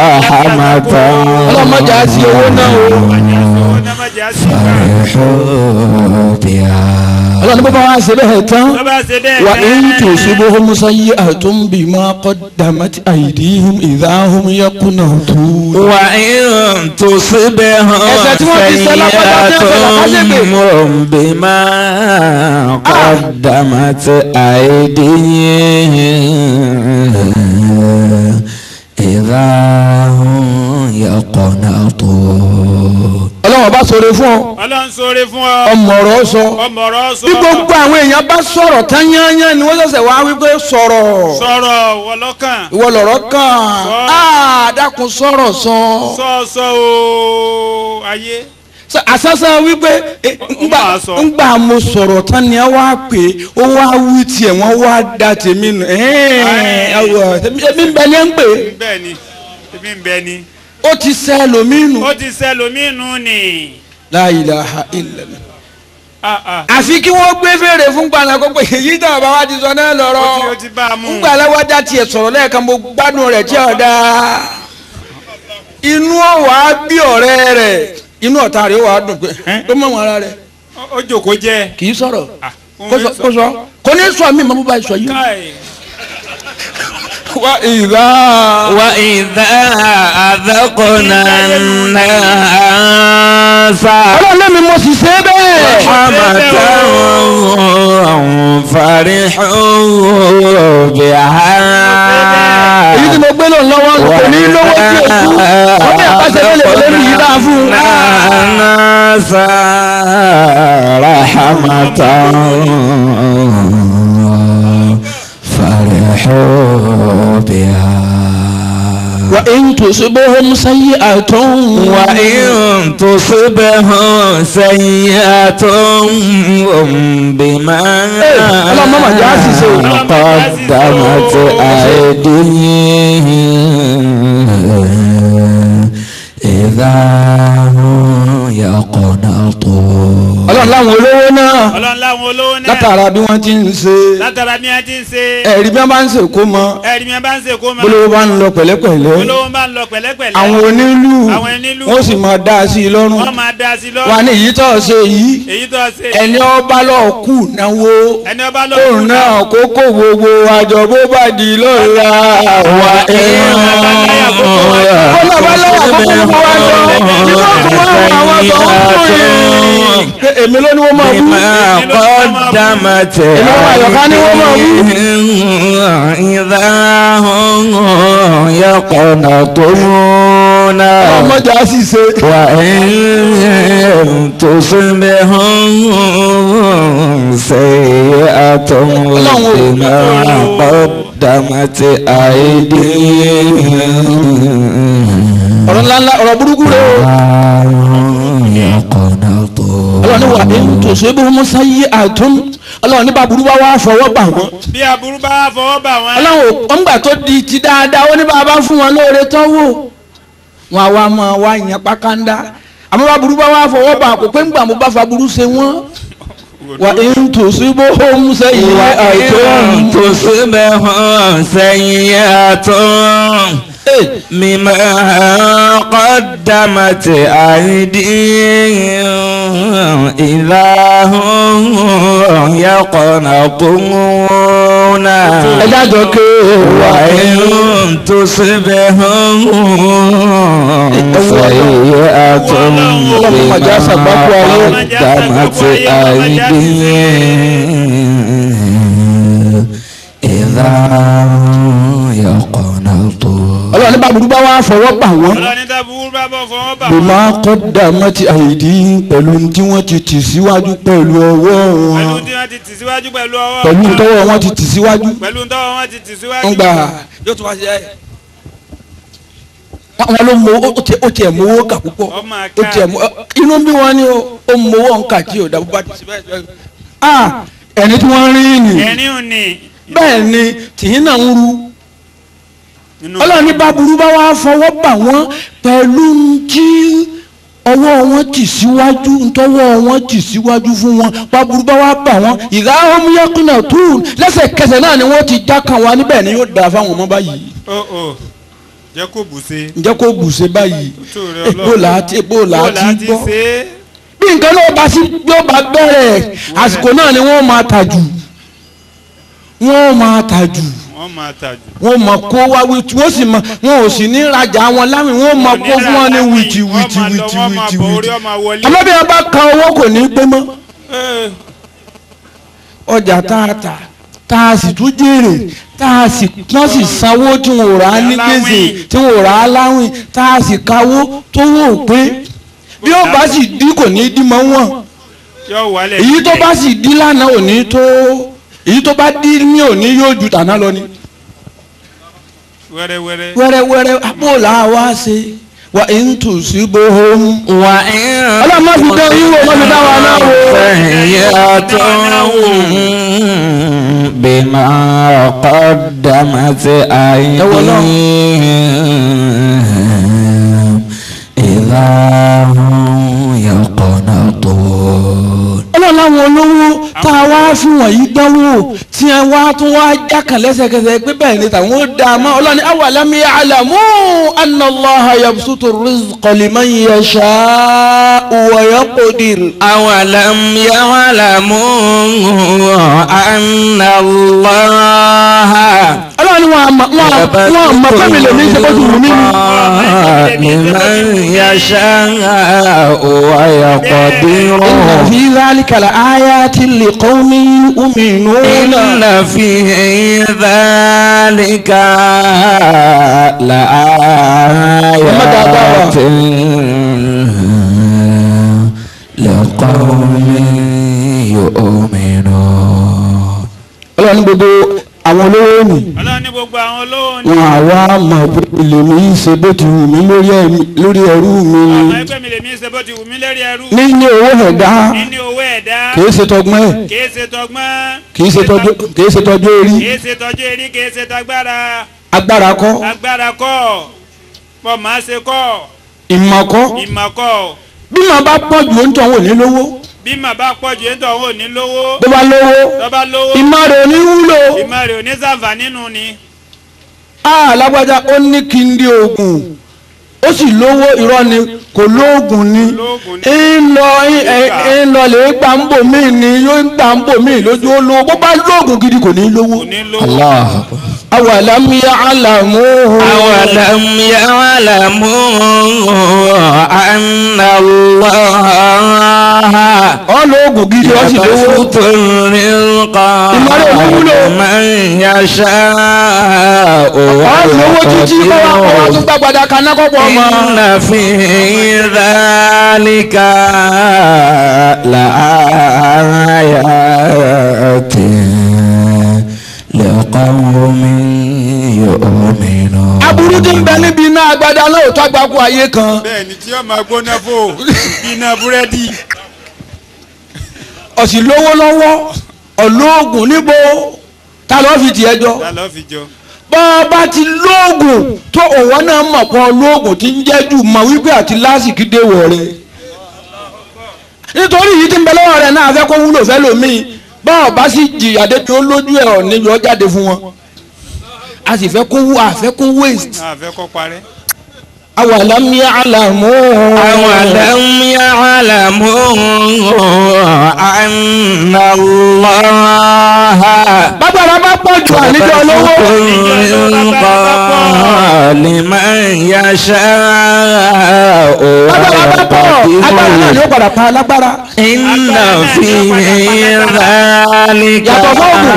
rahamata ọlọ́mọdé àti owó náà o. farihu biha ọlọ́run bó bá wá ṣe bẹ́ẹ̀ tán wà ń tò síbó homusa yí àtúnbí máa kọ́ dàmátì àìdíhùn ìdáhùn yẹkùnà tó. wà ń tò síbẹ̀ hàn fẹ̀yìn àtúnbí máa kọ́ dàmátì àìdíhùn ìdáhùn yẹkùnà tó bá sọ̀rọ̀ fún ọ. Ọlọ́run sóore fún ọ. Ọmọ ọ̀rọ̀ sọ. Ọmọ ọ̀rọ̀ sọ. Bí gbogbo àwọn èèyàn bá sọ̀rọ̀ tán yányán ni wọ́n ṣẹ̀ṣẹ̀ wá wípé sọ̀rọ̀. Sọ̀rọ̀ wọlọ́kàn ìwọ lọ̀rọ̀ kàn. Sọ. á dákun sọ̀rọ̀ sọ. Sọ sọ o ayé. Àṣàṣà wípé ńgbà mo sọ̀rọ̀ tán ni ẹ wá pé ó wá wí tiẹ̀ wọ́n wá da tèmi nù. Ẹ̀ẹ́n ẹ̀mí ẹ̀ ń pè bẹ́ẹ̀ ni ó ti sẹ́ lómìnú. ó ti sẹlòmínú ni. La ilaha illallah. Ah, ah. àfi kí wọ́n gbé fèrè fún gbàlá kó pé èyí tá bàbá wa ti sọ náà lọ́rọ́. Ńgbà aláwájá tiẹ̀ sọ̀rọ̀ lẹ́ẹ̀kan mo gbádùn rẹ̀ tí ọ̀dà inú ọ̀wá bí ọ̀rẹ́ rẹ̀. Inú ọ̀tá rẹ̀ wà á dùn pé ló mọ̀ wọn ara rẹ̀. Ó- jòkó jẹ. Kì í sọ̀rọ̀. Ah, kó sọ kò ní sọ mí mọ́ bá sọ yìí. káì wa ìlà وإذا أذقنا الناس ọlọ́run lẹ́mi mo sì ṣe bẹ́ẹ̀. رحمة فرحوا بها èyí tí mo gbé lò lọ́wọ́ kò ní lówó tí o kú ọmọ ìpàṣẹ ló lè wọlé mi yìí dáa fún un. الناس رحمة فرحوا بها وإن تصبهم سيئة وإن تصبهم سيئة بما اللهم ما جاسس. قدمت أيديهم إذا هم يقنطون ọlọ́run láwọn olówó náà ọlọ́run láwọn olówó náà látara bí wọ́n ti ń ṣe. Látara bí wọ́n ti ń ṣe. Ẹ̀rí bí wọ́n bá ń ṣe kó mọ. Ẹ̀rí mi bá ń ṣe kó máa bólówó bá ń lọ pẹ̀lẹ́pẹ̀lẹ́. Olówó bá ń lọ pẹ̀lẹ́pẹ̀lẹ́. Àwọn onílù. Àwọn onílù. wọ́n sì máa dá a sí i lọ́rùn. Wọ́n máa dá sí wà lọ́rùn. Ní èyí tó ṣe yìí. Èyí tó ṣe. Ẹni ọba lọ kù náwó. Ẹni ọba òun lọ́kùn náà kókó gbogbo àjọ bó bá di lọ́la wà ọlọ́ba lọ́wọ́ àkókò gbogbo àjọ ní wọ́n tún wọ́n àwọn tó ń kú yìí pé èmi ló ní wọ́n máa wú بما قدمت Èmi ọmọ àyọ̀ká ni wọ́n máa wú. إذا هم يقنطون ọmọdé á sì ṣe. وإن تصبهم سيئة بما قدمت أيديهم ọ̀rọ̀ ńláńlá ọ̀rọ̀ burúkú rẹ̀ o. ọlọ́run ní wà ní tòṣe bí wọ́n sáyé àtún. Ọlọ́run ní bàbúrú bá wà fọwọ́ bà wọ́n. bí àbúrú bá fọwọ́ bà wọ́n. ọlọ́run ọ̀ngbà tó di ti dáadáa ó ní bàbá fún wọn lóore tán wò. Wọn àwa máa wá ìyẹn pákándá. Àmọ́ bàbúrú bá wà fọwọ́ bà kò pé ńgbà mo bá fa burú ṣe wọ́n wà ń tùsíbó hóm sẹ́yìn àtọ́. wà ń tùsíbó hóm sẹ́yìn àtọ́. mímọ́ kọ́dàmàtì àìdíyìn ìlàhùn yàkọ̀nà kúnmùnà. ẹ dájọ́ ké wà ń tùsíbó hóm sẹ́yìn àtọ́. mímọ́ kọ́dàmàtì àìdíyìn ìdá yaqnatun. ọlọ́run ní bàbá bá wà fọwọ́ gbà wọ́n. mo máa kọ́ dà mọ́tì àìdí pẹ̀lú tí wọ́n ti tì síwájú pẹ̀lú ọwọ́ wọn. pẹ̀lú tọwọ́ wọn ti tì síwájú. pẹ̀lú tọwọ́ wọn ti tì síwájú. ń wọn ló mọ ó tiẹ̀ ó tiẹ̀ mowó kà púpọ̀. Ó àká. tiẹ̀ mọ inú bí wọn ni ó ó mowó nǹka tí ò dá bó bá ti síbẹ̀ ah ẹni tí wọ́n rí ni. Ní. bẹ́ẹ̀ ni tìyín náà ń ru. Ọlọ́run ní báburú bá wá fọwọ́ bà wọ́n pẹ̀lú tí ọwọ́ wọn tì síwájú ntọ́wọ́ wọn tì síwájú fún wọn. Báburú bá wá bà wọ́n ìlà ọmúyẹ́kùnà tún lẹ́sẹ̀kẹsẹ̀ náà ni wọ́n ti já kan wa níbẹ̀ ni yóò dà fáwọn ọmọ báyìí. Ó ó jẹ́ kó bù ṣe. ǹjẹ́ kó bùṣe báyìí tó rẹ èbó là á ti èbó là á Bó là á ti ti gbọ́ ṣe é. bí nǹkan náà bá sí yóò bá bẹ̀rẹ̀ àsìkò náà ni wọ́n máa tà jù wọ́n máa tà jù wọ́n máa tà jù. wọ́n mọ̀ kó wá wìtì wọ́n sì mọ̀ wọn ò sì ní rajà wọn láwìn wọ́n mọ̀ kó fún wọn ní wìtì wìtì wọ́n máa lọ, wìtì wọ́n máa wìtì bọ̀, orí wìtì. ọmọ wọlé. àmọ́ bí wọ́n bá ka owó kò ní pé mọ́ Ee, ọjà tá a tà tá a sì tún jèrè tá a sì wọ́n sì sanwó tí wọn ò rà á ní gbèsè tí wọn ò rà á láwìn tá a sì kawó tó wò ó pé bí ó bá sì dín kò ní dín mọ́ wọn. Èyí tó bá sì dín lánàá ò ní tó èyí tó bá dín ní òní yóò ju tàná lọ ni. wẹ́rẹ́wẹ́rẹ́. Àpò làá wá ṣe Wa ń tù sí bóhó. wà ọlọ́mọ fi dán wíwò wọ́n fi dá wa náà wò. ẹ̀yà tó ń bí máa kọ́ dàmà sí àyè. ìlà yọkọ̀ náà tó. ọlọ́láwọn olówó tá a wá fún wọ̀nyí dánwò tí wọn wá tún wá jákàn lẹ́sẹ̀kẹsẹ̀ pé bẹ́ẹ̀ ni tàwọn ó dá a mọ́ ọlọ́ni awalam ya'lamu anna Allaha yabsutu rizqa liman yasha'u wa yaqdir. awalam ya'lamu anna Allaha. ọlọ́ni wọn àmọ́ wọn àmọ́ fẹ́mi lèmi ṣe bó ti wù mí ni. liman yasha'u wa yaqdir. inna fi dhalika la ayatin liqawmin yu'minun. إن في ذلك لآيات لقوم يؤمنون. Àwọn olówó nì. ọlọ́run ní gbogbo àwọn olówó ní. wọn àwa mọ̀ pé lèmi ń ṣe bó ti wù mí lórí lórí ẹrú mi ọmọ ẹgbẹ́ mi lèmi ṣe bó ti wù mí lérí ẹrú. níní owó ẹ̀dá níní owó ẹ̀dá. kìí ṣe tọgbọ́n ẹ̀ kìí ṣe tọgbọ́n. kìí ṣe tọjú kìí ṣe tọjú orí kìí ṣe tọjú erí kìí ṣe tagbára. agbára kọ́ agbára kọ́ pọ̀ máa ṣe kọ́ ìmọ̀ kọ́ ìmọ̀ kọ́ bí màá bá pọ̀ jù ó ń tọ́ wò ní lówó bí màá bá pọ̀ jù òun ò ní lówó. Bó bá lówó tọ́ba lówó. ìmọ̀ rẹ̀ ò ní wúlò. Ìmọ̀ rẹ̀ ò ní sàǹfà nínú ni. á lágbájá ó ní kí n di oògùn ó sì lówó irọ́ ni kò lóògùn ni. Ń lọ lè gbà ń bò míì ni yóò gbà ń bò míì lójú ó lówó. Bó bá lóògùn gidi kò ní lówó. kò ní lówó. الله awalam ya'lamu. أولم يعلموا أن الله ọ lóògùn gidi ó sì lówó. يبسط الرزق رزقا Ìmọ̀lẹ̀ òun wúlò. من يشاء ọ̀rọ̀ owó títí kó wá kó wá tún gbàgbàdà kaná kọ́pọ̀ ọmọ. إن في ذلك لآيات لقوم يؤمنون aburú tí ń bẹ níbi iná agbada lóòótọ́ àgbákò ayé kan. bẹ́ẹ̀ ni tí ó máa gbóná fò iná búrẹ́dì ọ̀sìn lówó lọ́wọ́ ọ̀lọ́ọ̀gùn níbo ta ló fi tiẹ̀ jọ. ta ló fi jọ. bọ́ ọ bá ti lóògùn tó òwò náà mọ̀ pọ̀ lóògùn tí ń jẹ́ jù mọ̀ wípé àti lásìkò déwọ̀ rẹ̀. nítorí yìí tí ń bẹ lọ́wọ́ rẹ̀ náà fẹ́ kó wúlò fẹ́ lómi bọ́ ọ bá sì jìyà dé tó lójú ẹ̀ ọ̀ níbi ọjáde fún wọn. a sì fẹ́ kó wú àfẹ́ kó waste. náà fẹ́ kọ́ parẹ́. awalam ya'lamu. أولم يعلموا أن الله bàbára bá pọ̀ jù àníjọ olówó. رزقا لمن يشاء bàbára bá pọ̀ agbára náà yóò padà pa alágbára. إن في ذلك Yàtọ̀ fóògùn.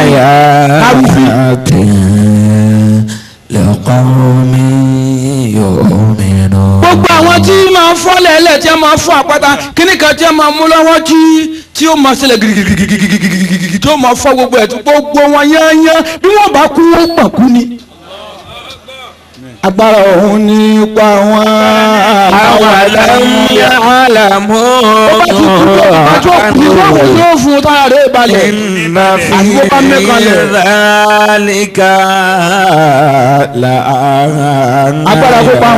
لآيات لقوم يؤمنون gbogbo àwọn tí máa fọ́lẹ̀ ẹlẹ̀ tí a máa fọ́ àpáta kíní kan tí a máa mú lọ́wọ́ tí tí ó máa ṣẹlẹ̀ fọ́ ni agbára òun ní ipa wọn. àwọn àlàyé àlàmú. ọjọ́ kùnú báwo yóò fún táyà rẹ̀ balẹ̀. iná fi ìrànlẹ́ka la ara náà. agbára kó wọn.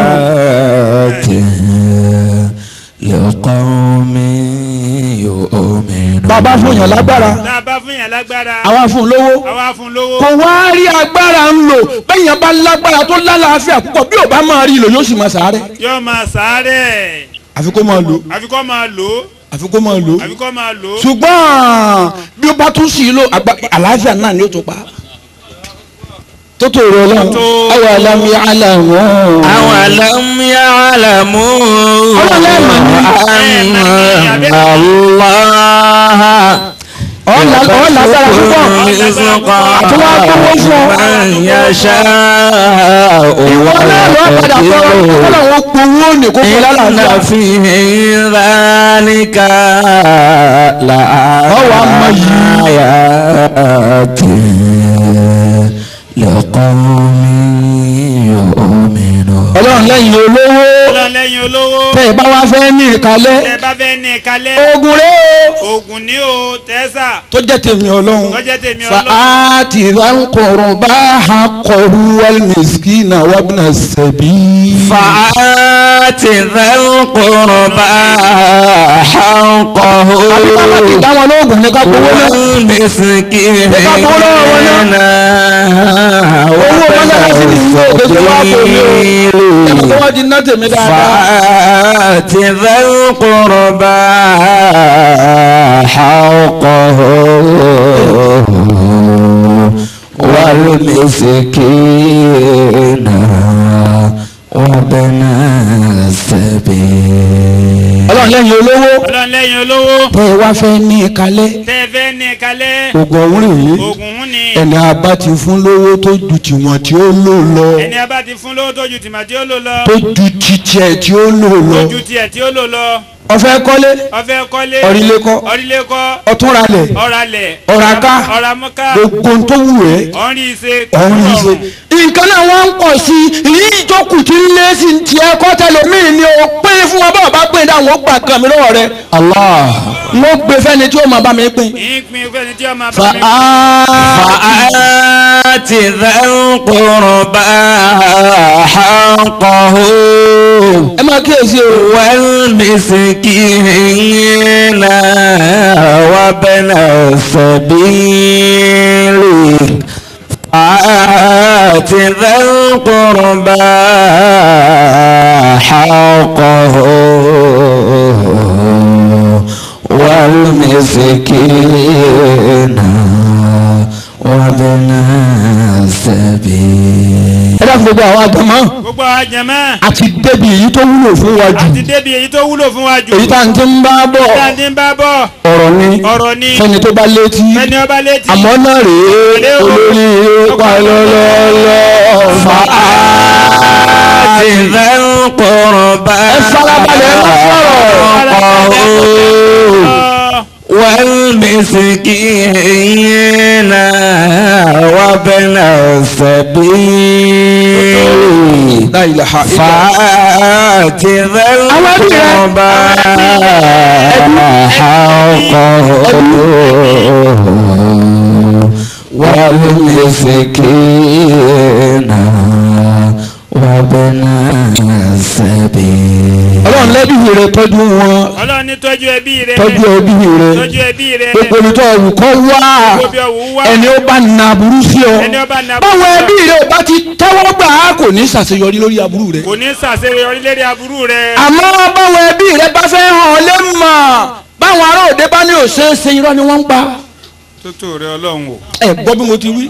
lọ́kọ́ mi òmìnira. bàbá fún yàn lágbára. bàbá fún yàn lágbára. àwa fún lówó. àwa fún lówó. kò wá rí agbára ń lò bẹ́yàn bá lágbára tó lálàáfíà púpọ̀ bí ò bá máa rí lò yóò sì máa sàárẹ̀. yóò máa sàárẹ̀. àfi kó máa lò. àfi kó máa lò àfi kó máa lò àfi máa lò ṣùgbọ́n bí ó bá tún sí lò àlàáfíà náà ni ó tún pa tó tó lọ àwọn alámúyá àlàmú. àwọn alámúyá àlàmú. Allah ọ̀làgbára púpọ̀ àtúwá kówó fún ọ. ìwọ náà lọ padà tọrọ kọ́lọ̀ wọn kówó ní kó fún lálàáfíà. ìlànà fi ra níka là á wà má yí. lọ́kọ́ mi ò mìíràn. ọlọ́run lẹ́yìn olówó lẹ́yìn olówó tẹ́ ẹ bá wá fẹ́ ní bá fẹ́ ní kalẹ́. ogun rẹ o. ogun ni o tẹ́sà. tó jẹ́ tèmi ọlọ́run. tó jẹ́ tèmi ọlọ́run. fa ati bá a kọrú wal miskina wabna sabi. fa ati ban kọrọ bá a kọrú. àbí ti dá wọn lóògùn ní ká gbowó náà. wal miskina owó mọ́sálásí ni ìwé òkèké wá kò ní o. ẹ̀ka tó wá di ná tèmi dáadáa. fa ati. القربى حقه والمسكين وابن السبيل ọlọ́run lẹ́yìn olówó ọlọ́run lẹ́yìn olówó tẹ́ ẹ wá fẹ́ ní ìkàlẹ̀ tẹ fẹ́ ní ìkálẹ̀ oògùn ọ̀hún rèé oògùn ń ní ẹni abá ti fún lówó tó ju tiwọn tí ó lò lọ ẹni a bá ti fún lówó tó ju tìmọ̀ tí ó lò lọ tó ju titiẹ̀ tí ó lò lọ tó ju tiẹ̀ tí ó lò lọ ọfẹ kọ́lé. Ọfẹ kọ́lé. Ọrílé kọ́. Ọrílé kọ́. Ọtúnralẹ̀ ọralẹ̀. Ọraka ọramọka gbogbo tó wù ẹ́. Ọrin ìṣe. Ọrin ìṣe. nǹkan náà wọ́n ń pọ̀ sí i. Ní ìjókòó tí ń lé sí ti ẹ kọ́ tẹ́lẹ̀ mí ni o. Pé fún wọn bá pè dá àwọn gbà kan mi lọ́wọ́ rẹ. Allah. Mo gbé fẹ́ni tí ó máa bá mi pín. ìpín fẹ́ni tí ó máa bá mi pín. fàá ti dẹ́ ń kúrò bá a kọ́ ẹ máa kíyèsí o. wẹ́n والمسكين وابن السبيل. آت ذا القربى حقه والمسكين وابن السبيل. dákun gbogbo àwọn àgbàmọ́ gbogbo àjẹmọ́ àti débi èyí tó wúlò fún wa jù àti débi èyí tó wúlò fún wa jù èyí tá à ń ti ń bá bọ̀ tá a ti ń bá bọ̀ ọ̀rọ̀ ni ọ̀rọ̀ ni fẹ́ni tó bá létí fẹ́ni ọba létí àmọ́ náà rèé olórí ipa lọ́lọ́lọ́ fà á. ذا القربى ẹ farabalẹ̀ ẹ má sọ̀rọ̀. والمسكين وابن السبيل فاتذا القربى حقه والمسكين وابن السبيل. Lẹ́bí rẹ̀ tọ́jú wọn. Ọlọ́run ní tọ́jú ẹbí rẹ. Tọ́jú ẹbí rẹ̀. Tọ́jú ẹbí rẹ. Gbogbo olùtọ́ ọ̀hún kọ́ wá. Ẹni ó bá na aburú sí ọ. Ẹni ọba nà báwọn ẹbí rẹ̀ bá ti tẹ́wọ́ gbà á kò ní ṣàṣeyọrí lórí aburú rẹ̀. Kò ní sàṣeyọrí lérí aburú rẹ. Àmọ́ báwọn ẹbí rẹ̀ bá fẹ́ hàn ọ́ lé mọ̀ báwọn ará òde bá ní òṣèṣe irọ́ ni wọ́n ń pa. Tótó rẹ ọlọ́run o. ẹ gbọ́ bí mo ti wí.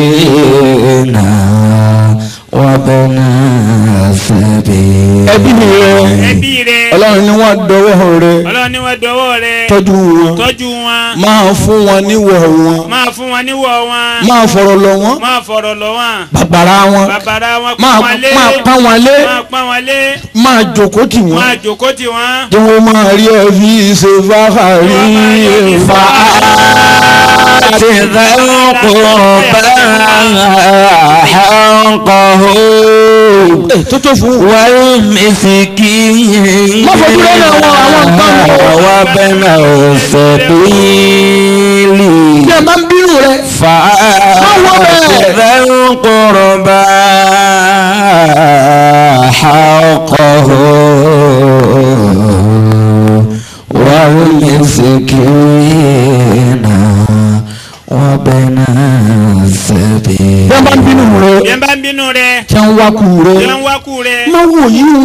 والمسكين wabana sabi. ẹbí mi rẹ. Ẹbí rẹ. Ọlọ́run ni wọ́n dọwọ́ rẹ. Ọlọ́run ni wọ́n dọwọ́ rẹ. Tọ́jú wọn. Tọ́jú wọn. Máa fún wọn níwọ̀ wọn. Máa fún wọn níwọ̀ wọn. Máa fọ̀rọ̀ lọ̀ wọn. Máa fọ̀rọ̀ lọ̀ wọn. Bàbàrà wọn. Bàbàrà wọn máa pa wọn lé. Máa pa wọn lé. Máa jòkó tì wọn. Máa jòkó tì wọn. tí máa rí ẹ fi ṣe fáfàrí fa àti ìdẹ́rùn kò bá a hàn kọ́ ooo. Eh, tó tó fún. wàá mèsì kí yẹn. wọ́n fojú lọ́nà àwọn àwọn nǹkan mọ́. àwa bẹ́ẹ̀ náà ò fẹ́ bí lè. bí a máa ń bínú rẹ. fà á bẹ̀rẹ̀ ń kọ̀rọ̀ bá a kọ̀ wàá mèsì kí yẹn náà bẹ̀nà sẹ́bi. bí wọ́n bá ń bínú rẹ̀. bí bá ń bínú rẹ̀. tí wọ́n wá kú rẹ̀. tí wọ́n wá kú rẹ̀. má wò yíwù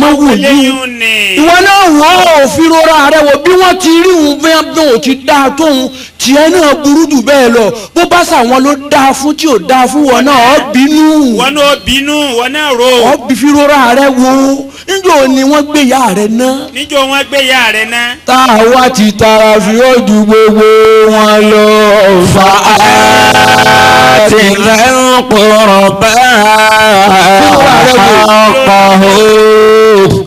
má wò yíwù ni. ìwọ náà wọ́n ò fi rora rẹ wò bí wọ́n ti rí òun bí wọ́n ò ti dáa tó òun tiẹ̀ náà burú jù bẹ́ẹ̀ lọ bó bá sàwọn ló dáa fún tí ò dáa fún wọn náà ọ bínú. wọn náà bínú wọn náà ro. ọ fi rora rẹ wò níjọ́ ni wọ́n gbé ya rẹ ná. níjọ́ wọ́n gbé ya rẹ ná. tá a wá ti tara fi ó ju gbogbo wọn lọ. fa àti lẹ́nu pọ̀rọ̀ bá a kọ́ ọ́.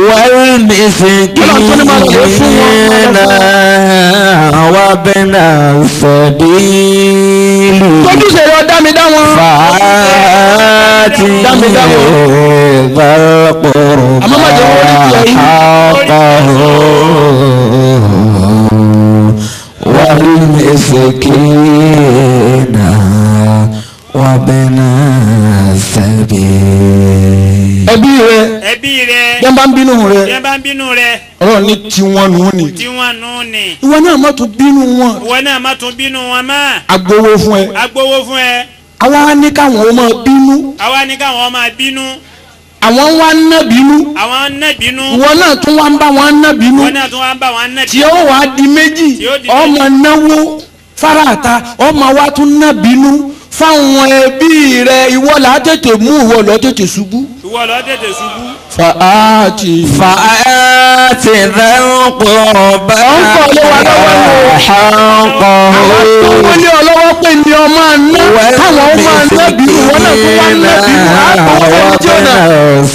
والمسكين وابن السبيل tójú sèré ọ̀dá mi dá wọn. فآت Dámi, dámi. ذا القربى Àmọ́ má jẹ́ wọ́n rí tiẹ̀ yìí. حقه والمسكين وابن السبيل ẹbí rẹ. Wọ́n bá ń bínú bí rẹ wọn bá ń bínú rẹ. Ọ̀rọ̀ ní tiwọn nù ní. tí wọn nù ní ìwọ náà má tún bínú wọn. Wọn náà má tún bínú wọn mọ́. Agbowó fún ẹ. agbowó fún ẹ. Àwa ní káwọn máa bínú. Àwa ní káwọn máa bínú. Àwọn wá ń ná bínú. Àwọn náà bínú. Ìwọ náà tún wá ń bá wọn ná bínú. Wọn náà tún wá ń bá wọn náà tí ó wàá di méjì ọmọ náwó ọmọ wa tún ná bínú fáwọn ẹbí rẹ ìwọ là á tètè mú ìwọ lọ tètè ṣubú. ìwọ lọ tètè ṣubú. fàáàtì. fàáàtì dẹ́kun bá a ṣàǹkọ. àwọn wọlé ọlọ́wọ́ pé ní ọmọ àná káwọn ọmọ àná bí ìwọ náà tó wà nẹ́bí àbọ̀ ọmọ jọ̀nà.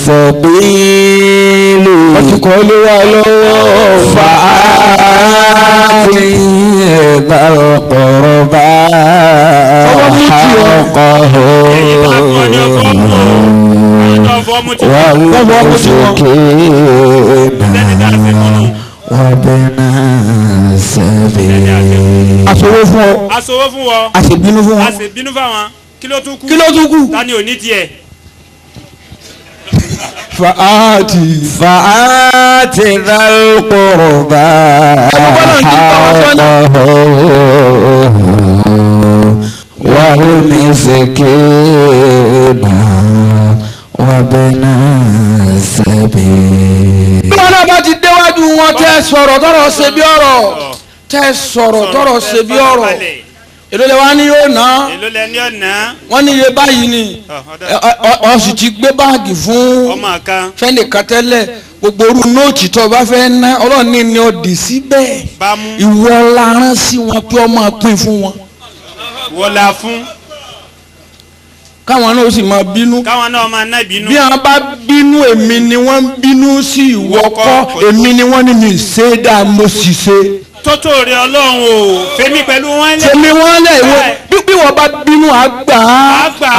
sọ̀bìlì. ọtúkọ̀ ló wà lọ́wọ́. fàáàtì dẹ́kun bá a. ọfọ mu ti والمسكين وابن السبيل àsọwọ́ fún ọ aṣọwó fún wọn àṣebínú fún a wọn sì bínú fáwọn kí ló tún kú kí ló tún kù ta ni ò ní tiẹ̀ fàáàtì فآت ذا القربى حقه والمسكين وابن السبيل bí wọn náà bá ti déwájú wọn tẹ sọ̀rọ̀ tọrọ ṣe bí ọ̀rọ̀ tẹ sọ̀rọ̀ tọrọ ṣe bí ọ̀rọ̀ èlò lè wá ní yóò ná èló lẹ ní ọ̀nà wọn ní iye báyìí ni ẹ- ọ- ọ- ọ sì ti gbé báàgì fún ọmọ kan fẹ́nìkan tẹ́lẹ̀ gbogbo orú nóòtì tó o bá fẹ́ ná ọlọ́run ní ni ọ dì síbẹ̀ bá mú ìwọ la rán sí wọn pé ọmọ pín fún wọn wọlá fún. Káwọn náà sì máa bínú. Káwọn náà máa ná ìbínú. Bí wọn bá bínú èmi ni wọn bínú sí ìwọ kọ́. Èmi ni wọn ní mi ṣe dáa mo sì ṣe tótó rẹ ọlọ́run o fèmí pẹ̀lú wọn lẹ. fèmí wọn lẹ ìwọ bí wọn bá bínú àgbà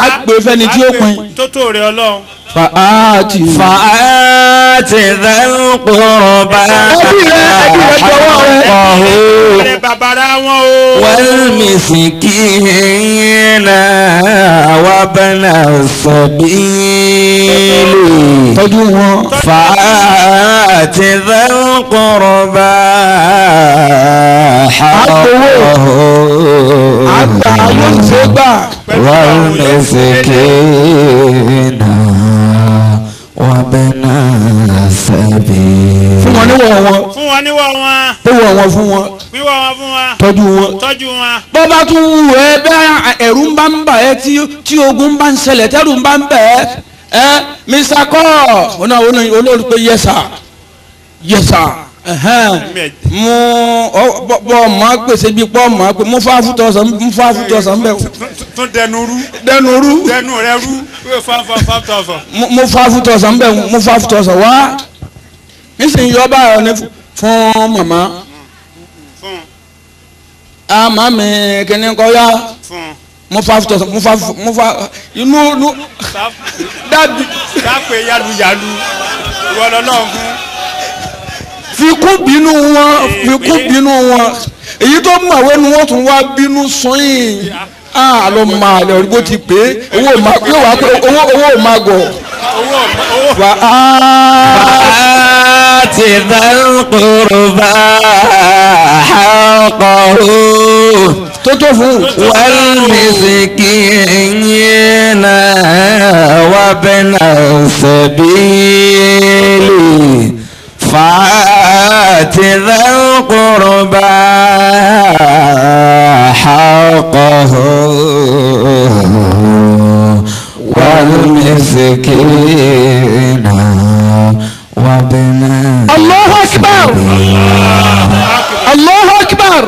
àgbè fẹni tí ó pin. tótó rẹ ọlọ́run. fàáàtì. fàáàtì dẹ́rù kúrò bá. ẹbí rẹ ẹbí rẹ jọ̀wọ́ rẹ. ọ̀hún. ẹ̀rẹ̀ bàbára wọn o. wal miskin náà wà bẹ́ẹ̀ náà sọ bíi ìlú. tọ́jú wọn. fàáàtì dẹ́kọ̀rọ̀bà. àtòwò àtà àwọn ìṣègbà. wọ́n lè ṣe kéèna wọ́n bẹ̀ náà sẹ́bi. fún wọn níwọ̀ wọn. fún wọn níwọ̀ wọn. wíwọ̀ wọn fún wọn. wíwọ̀ wọn fún wọn. tọ́jú wọn. tọ́jú wọn. bó bá tún wù ẹ́ bẹ́ẹ̀ ẹ̀rù ń bá ń bà ẹ́ tí ogun bá ń ṣẹlẹ̀ tẹ́rù ń bá ń bà ẹ́ ẹ́ mr kọ́ ọ̀nà olórí pé yẹ́sà yẹ́sà mú ọ- bọ́ bọ́ máa pèsè bí pọ́ máa pè mú fáfú tọ̀sán mú fáfú tọ̀sán bẹ́ẹ̀. Tún dẹnu rú. Dẹnu rú. Dẹnu rẹ rú. Wíwọ fún fún fún tọ̀fọ̀ mú- mú fáfú tọ̀sán bẹ́ẹ̀ mú fáfú tọ̀sán wá. Nísìnyí ọba ọ̀ ní fún màmá. Fún. A máa mi kíní kọ́ yá? Fún mo fa tọ mo fa mo fa inú nu dábì. dápè yaluyalu wọlọ náà fún. fikún bínú wọn fikún bínú wọn èyí tó mọ̀ wẹ́n ni wọ́n tún wá bínú sọ́yìn àlọ́ máa lọ bó ti pé owó yóò wá pé owó owó máa gọ̀. wà á ti dá kúrò bá a kọ̀ ọ́. والمسكين وابن السبيل. فآت ذا القربى حقه. والمسكين وابن الله أكبر. الله أكبر.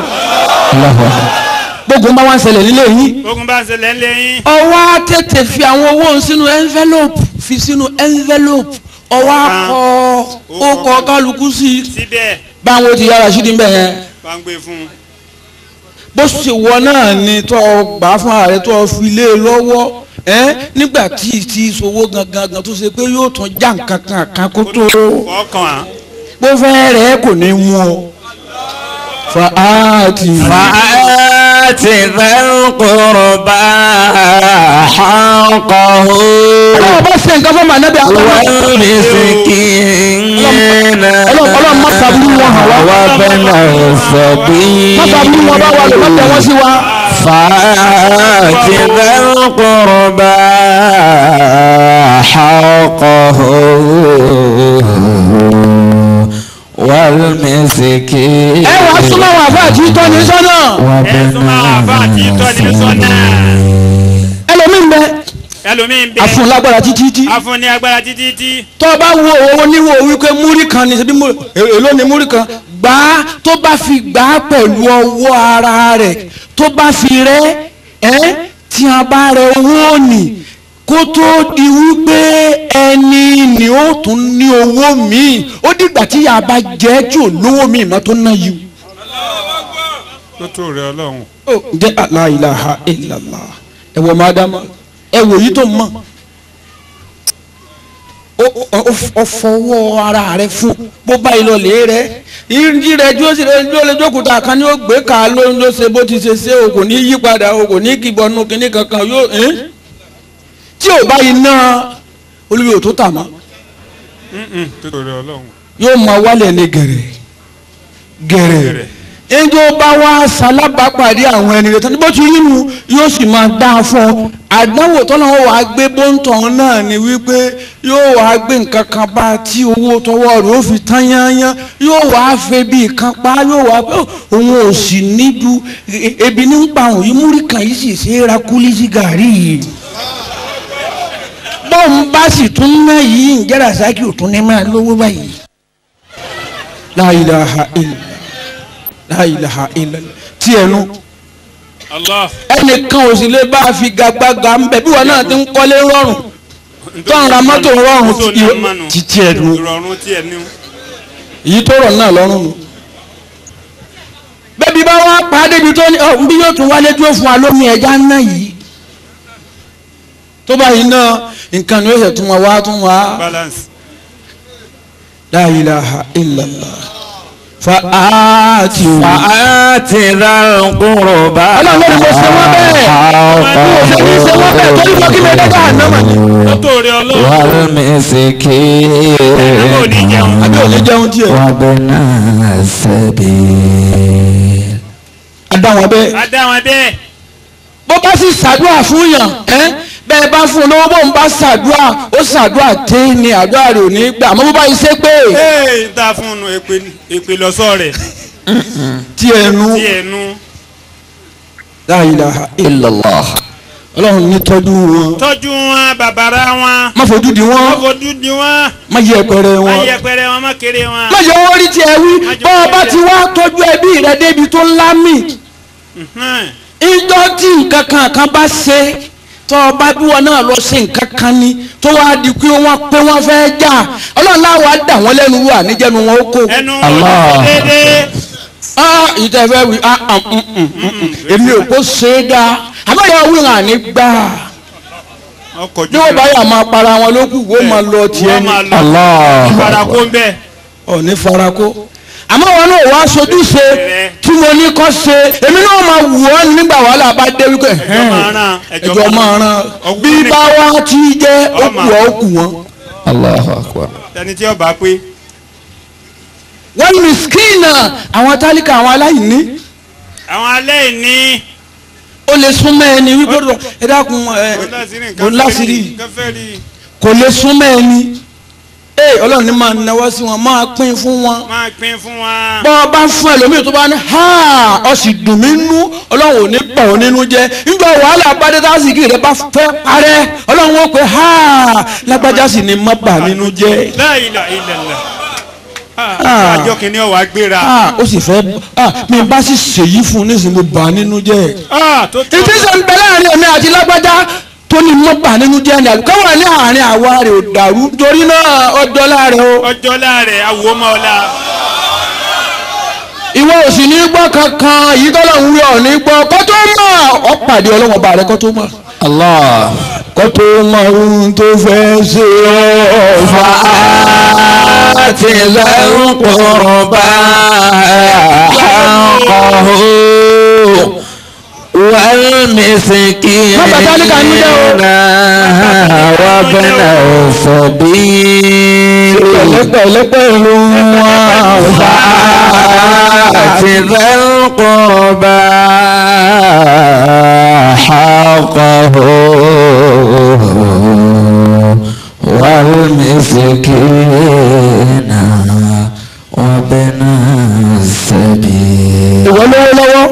الله أكبر. gbógun bá wá ń ṣẹlẹ̀ nílé yín. gbógun bá ń ṣẹlẹ̀ nílé yín. ọwọ́ á tètè fi àwọn owó sínú envelope fi sínú envelope ọwọ́ á kọ ó kọ kálukú sí síbẹ̀. báwo ti yára sí níbẹ̀ yẹn. bá ń gbé fún un. bó ṣe wọ náà ni tó o gbà fún ààrẹ tó o fi lé e lọ́wọ́ nígbà tí ti ìṣòwò gangan tó ṣe pé yóò tún já nǹkan kan kan kó tó. ọkàn rẹ̀ kò ní mú ọ. fa aati. fa aati ti fẹ́rùkùrùbá àkọ́hó. ọlọ́run bá ṣe nǹkan fún màá nẹ́bí àkọ́hó. wọ́n rí sí kí n yẹn. ọlọ́run má sàbúrú wọn hàn wá. wá bẹ́ẹ̀ náà sọ bí. má sàbúrú wọn bá wà lè má tẹ̀ wọ́n sí wa. fàájì fẹ́rùkùrùbá àkọ́hó wàlmẹsẹkẹ. ẹ wàá súnmọ́ àwọn àbá àti ìtọ́ ní sọ́nà. ẹ súnmọ́ àwọn àbá àti ìtọ́ ní sọ́nà. ẹlòmíín bẹ. ẹlòmíín bẹ. àfun lágbára títí tí. àfun ní agbára títí tí. tó bá wo owó níwò wípé múrí kan ní ṣebí èló ni múrí kan gbà á tó bá fi gbà á pẹ̀lú ọwọ́ ara rẹ̀ tó bá fi rẹ́ ẹ́ tí a bá rẹ owó nì kó tó di wípé ẹni ni ó tún ní owó míì. Ó dìgbà tí yàrá bá jẹ́ tí ò lówó míì má tó ná yìí. tótó rẹ ọlọ́run. Ó jẹ́ la ilaha illallah ẹ wọ mọ́ ẹ wò yìí tó mọ̀. Ó fọwọ́ ara rẹ fún bó bá ilọ̀ lè rẹ. Ìrírí rẹ tí ó sì rẹ lè jókòó kan ní ó gbé ká ló ló ṣe bó ti ṣe ṣe o kò ní yí padà o kò ní kìbọnú kínní kankan yóò tí ò bá yìí ná olùyè ò tó tà mọ́. Yóò mọ wálẹ̀ ní gẹ̀rẹ̀ gẹ̀rẹ̀. Ẹjọ́ bá wá sálábàápàdé àwọn ẹni rẹ̀ tán bó ti rí nu yóò sì máa dá a fún ọ. Àdánwò tọ́lá wọn wàá gbé bóńtọ̀ náà ni wípé yóò wàá gbé nǹkan kan bá tí owó tọwọ́ rẹ̀ ó fi tán yányán. Yóò wàá fẹ́ bí kan pa yóò wàá pé òun ò sì níjú ebi ní ń pa òun yìí múrí kan yìí sì ṣe é ra kúlísì gàrí yìí bọ́ọ̀n bá sì tún ná yìí ǹjẹ́ rasaki ò tún ní máa lówó báyìí. la ilaha illa la ilaha illa tí ẹnu ẹnìkan ò sì lè bá a fi gagbága ń bẹ bí wọn náà ti ń kọ́lé rọrùn. Tó ń ra mọ́tò rọrùn títí ẹnu èyí tó rọ̀ náà lọ́rùn nù. bẹ́ẹ̀bi bá wá pa á débi tó ní ọ bí yóò tún wálé tó fún wa lómi ẹja ńná yìí tó báyìí náà nǹkan ni ó yẹ tún wá wá tún wá. la ilaha illallah fa'ati fa'ati dàlùkùrùbá. ọlọ́run ló ṣe wọ́n bẹ́ẹ̀ ọlọ́run ló ṣe wọ́n bẹ́ẹ̀ torí fọ́kí lè dẹ́gbà àná mà ní. wàá mẹ́sẹ̀ kí. àbí àbí òní jẹun díẹ̀. wà á bẹ náà sẹ́bi. adáwọn bẹ́ẹ̀. adáwọn bẹ́ẹ̀. bó bá sì ṣàdúrà fún yàn bẹ́ẹ̀ bá fún un lówó bóun bá ṣàdúrà ó ṣàdúrà dé ni àdúrà rẹ̀ ò ní gbà àmọ́ bó bá yìí ṣe pé. ee n ta fún un èpè lọ́sọ̀ rẹ̀. ti ẹnu ti ẹnu. la ilaha illallah ọlọ́run ní tọ́jú wọn. tọ́jú wọn bàbàrà wọn. má fojú di wọn. má fojú di wọn. má yẹ ẹpẹrẹ wọn. má yẹ ẹpẹrẹ wọn má kéré wọn. má yẹ owó rí tiẹ̀ wí bọ́ ọ bá ti wá tọ́jú ẹbí rẹ débi tó lámì. ìjọ tí nǹkan kan kan bá ṣe tọ́ ọba bí wọn náà lọ sí nǹkan kan ni tó wáá di pé wọ́n pé wọ́n fẹ́ jà. Ọlọ́run láwa dà wọ́n lẹ́nu wà níjẹ́nu wọn ó kó. ìtẹ̀fẹ́ ah, wí ah, ah, mm, mm, mm, èmi ò kó ṣe é dáa àbáyọ wíwọ̀n àní gbà ní wọ́n bá máa para wọn lókù wọ́n máa lọ tiẹ̀ ní. ọ̀ní farako àmọ́ wọn náà wá sojúṣe tí mo ní kọ́ ṣe èmi náà máa wù ọ́ nígbà wàhálà bá dé wípé ẹjọ́ máa ràn bí bá wá tí jẹ́ òkú ọ́ òkú wọn. Allahu akbar. ẹni tí ọba pé. wọ́n mi skínà àwọn tálíkà àwọn aláìní. àwọn aláìní. o lè súnmọ́ ẹni wípé ẹ dákun ẹ kò lásìrí kò lè súnmọ́ ẹni ọlọ́run ní máa náwó sí wọn máa pín fún wọn máa pín fún wa. bọ́ ọ bá fún ẹlòmíì tó bá ní ha ọ sì dùn mí nú ọlọ́run ò ní bà ọ́ nínú jẹ́ nígbà wàhálà bàdé tásìkì rẹ bá fẹ́ parẹ́ ọlọ́run ó pè ha lágbájá sì ní má bà nínú jẹ́ La ilaha illallah. Ah. àjọ kìíní ọ̀wá gbéra. ah ó sì fẹ́ ah mi bá sì ṣèyí fún un nísìnyí mo bà nínú jẹ́ Ah, sọ ń bẹ láàárín èmi àti lágbájá tó ní mọ́bà nínú jẹ́ ní àlùkò wà ní àárín àwa rẹ̀ ò dàrú torí náà ọjọ́ láàrẹ̀ o. ọjọ́ láàrẹ̀ àwòrán máa ọ̀la. ìwọ ò sì ní gbọ́ kankan yìí tọ́lọ̀ ń wí ọ̀ ní gbọ́ kó tó mọ̀ ọ́ pàdé ọlọ́wọ́n bá kó tó mọ̀. Allah kó tó mọ ohun tó fẹ́ ṣe ọ́ fà á ti lẹ́rù pọ̀ bá a kọ́ ọ́. والمسكين وابن السبيل وساعة ذا القربى حقه والمسكين ìwọ lówó lọ́wọ́.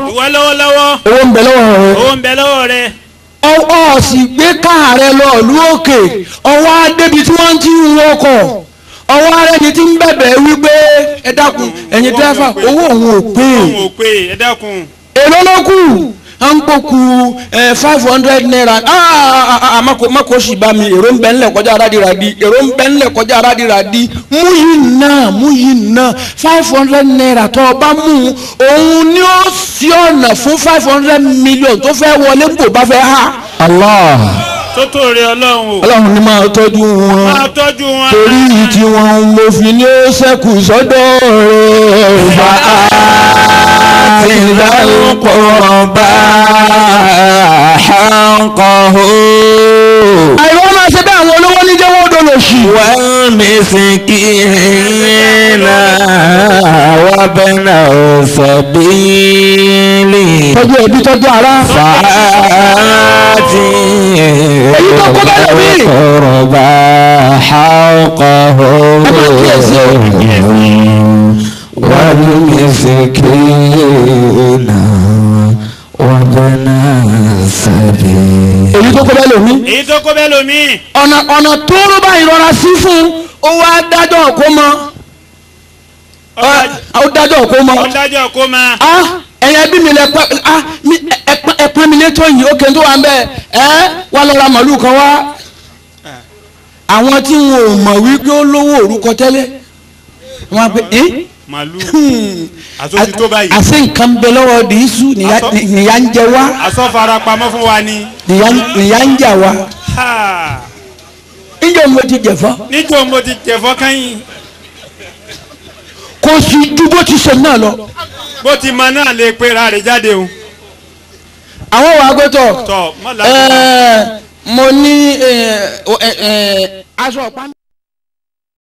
Owó ń bẹ lọ́wọ́ rẹ. Sì gbé káàrẹ lọ ìlú òkè. Ọwọ́ adébi tí wọ́n ti ń wọkọ̀ ọwọ́ arẹni tí ń bẹ̀bẹ̀ wípé ẹ dákun ẹ̀yin dẹ́fà owó òun ò pé èló ló kù an kpoku ẹ five hundred naira aa mako mako si ba mi èrò ń bẹ ńlẹ̀ kọjá aradiradi èrò ń bẹ ńlẹ̀ kọjá aradiradi mú yìí náà mú yìí náà five hundred naira tó o bá mú òun ni ó sí ọ̀nà fún five hundred million tó fẹ́ wọlé bò bá fẹ́ ha. Allah tótó rẹ ọlọ́run o. ọlọ́run ni máa tọ́jú wọn. máa tọ́jú wọn. torí tí wọn mo fi ní ó ṣẹ́kù sọ́dọ̀ rẹ̀ bá. ذا القربى حقه àìwọ́n máa ṣe bẹ́ẹ̀ àwọn olówó ní jẹ́wọ́ dolòṣì. والمسكين وابن السبيل tọ́jú ẹbí tọ́jú ara. فآت tó kó bá lómi. القربى حقه والمسكين وابن السبيل èyí tó kó bẹ́ẹ̀ lómi. èyí tó kó bẹ́ẹ̀ lómi. ọ̀nà ọ̀nà tóóró bá ìrora sí fún un ó wá dájọ́ kó mọ. ó dájọ́ kó mọ. ọ̀dájọ́ kó máa. ah ẹ̀yin ẹbí mi lẹ pẹ́ ah mi ẹ̀pẹ́ ẹ̀pẹ́ mi létò yìí ó kéde tó wà ń bẹ̀ ẹ́ wà lọ ra màlúù kan wá. àwọn tí wọn ò mọ̀ wípé ó lówó orúkọ tẹ́lẹ̀ wọ́n á pè é màlúù àtúntì tó báyìí. àṣé nǹkan bẹ lọ́wọ́ dìísù nìyá ń jẹ wá pamọ́ fún wa ni. nìyá ń jà wá. Ha! níjọ́ mo ti jẹ̀fọ́ níjọ́ mo ti jẹ̀fọ́ kẹ́yìn kò sí ju bó ti ṣe náà lọ. bó ti mọ náà lè pera rẹ̀ jáde o. àwọn wàá gbẹ́tọ̀ ẹ̀ẹ́ mo ní ẹ̀ẹ́ aṣọ ọ̀pá.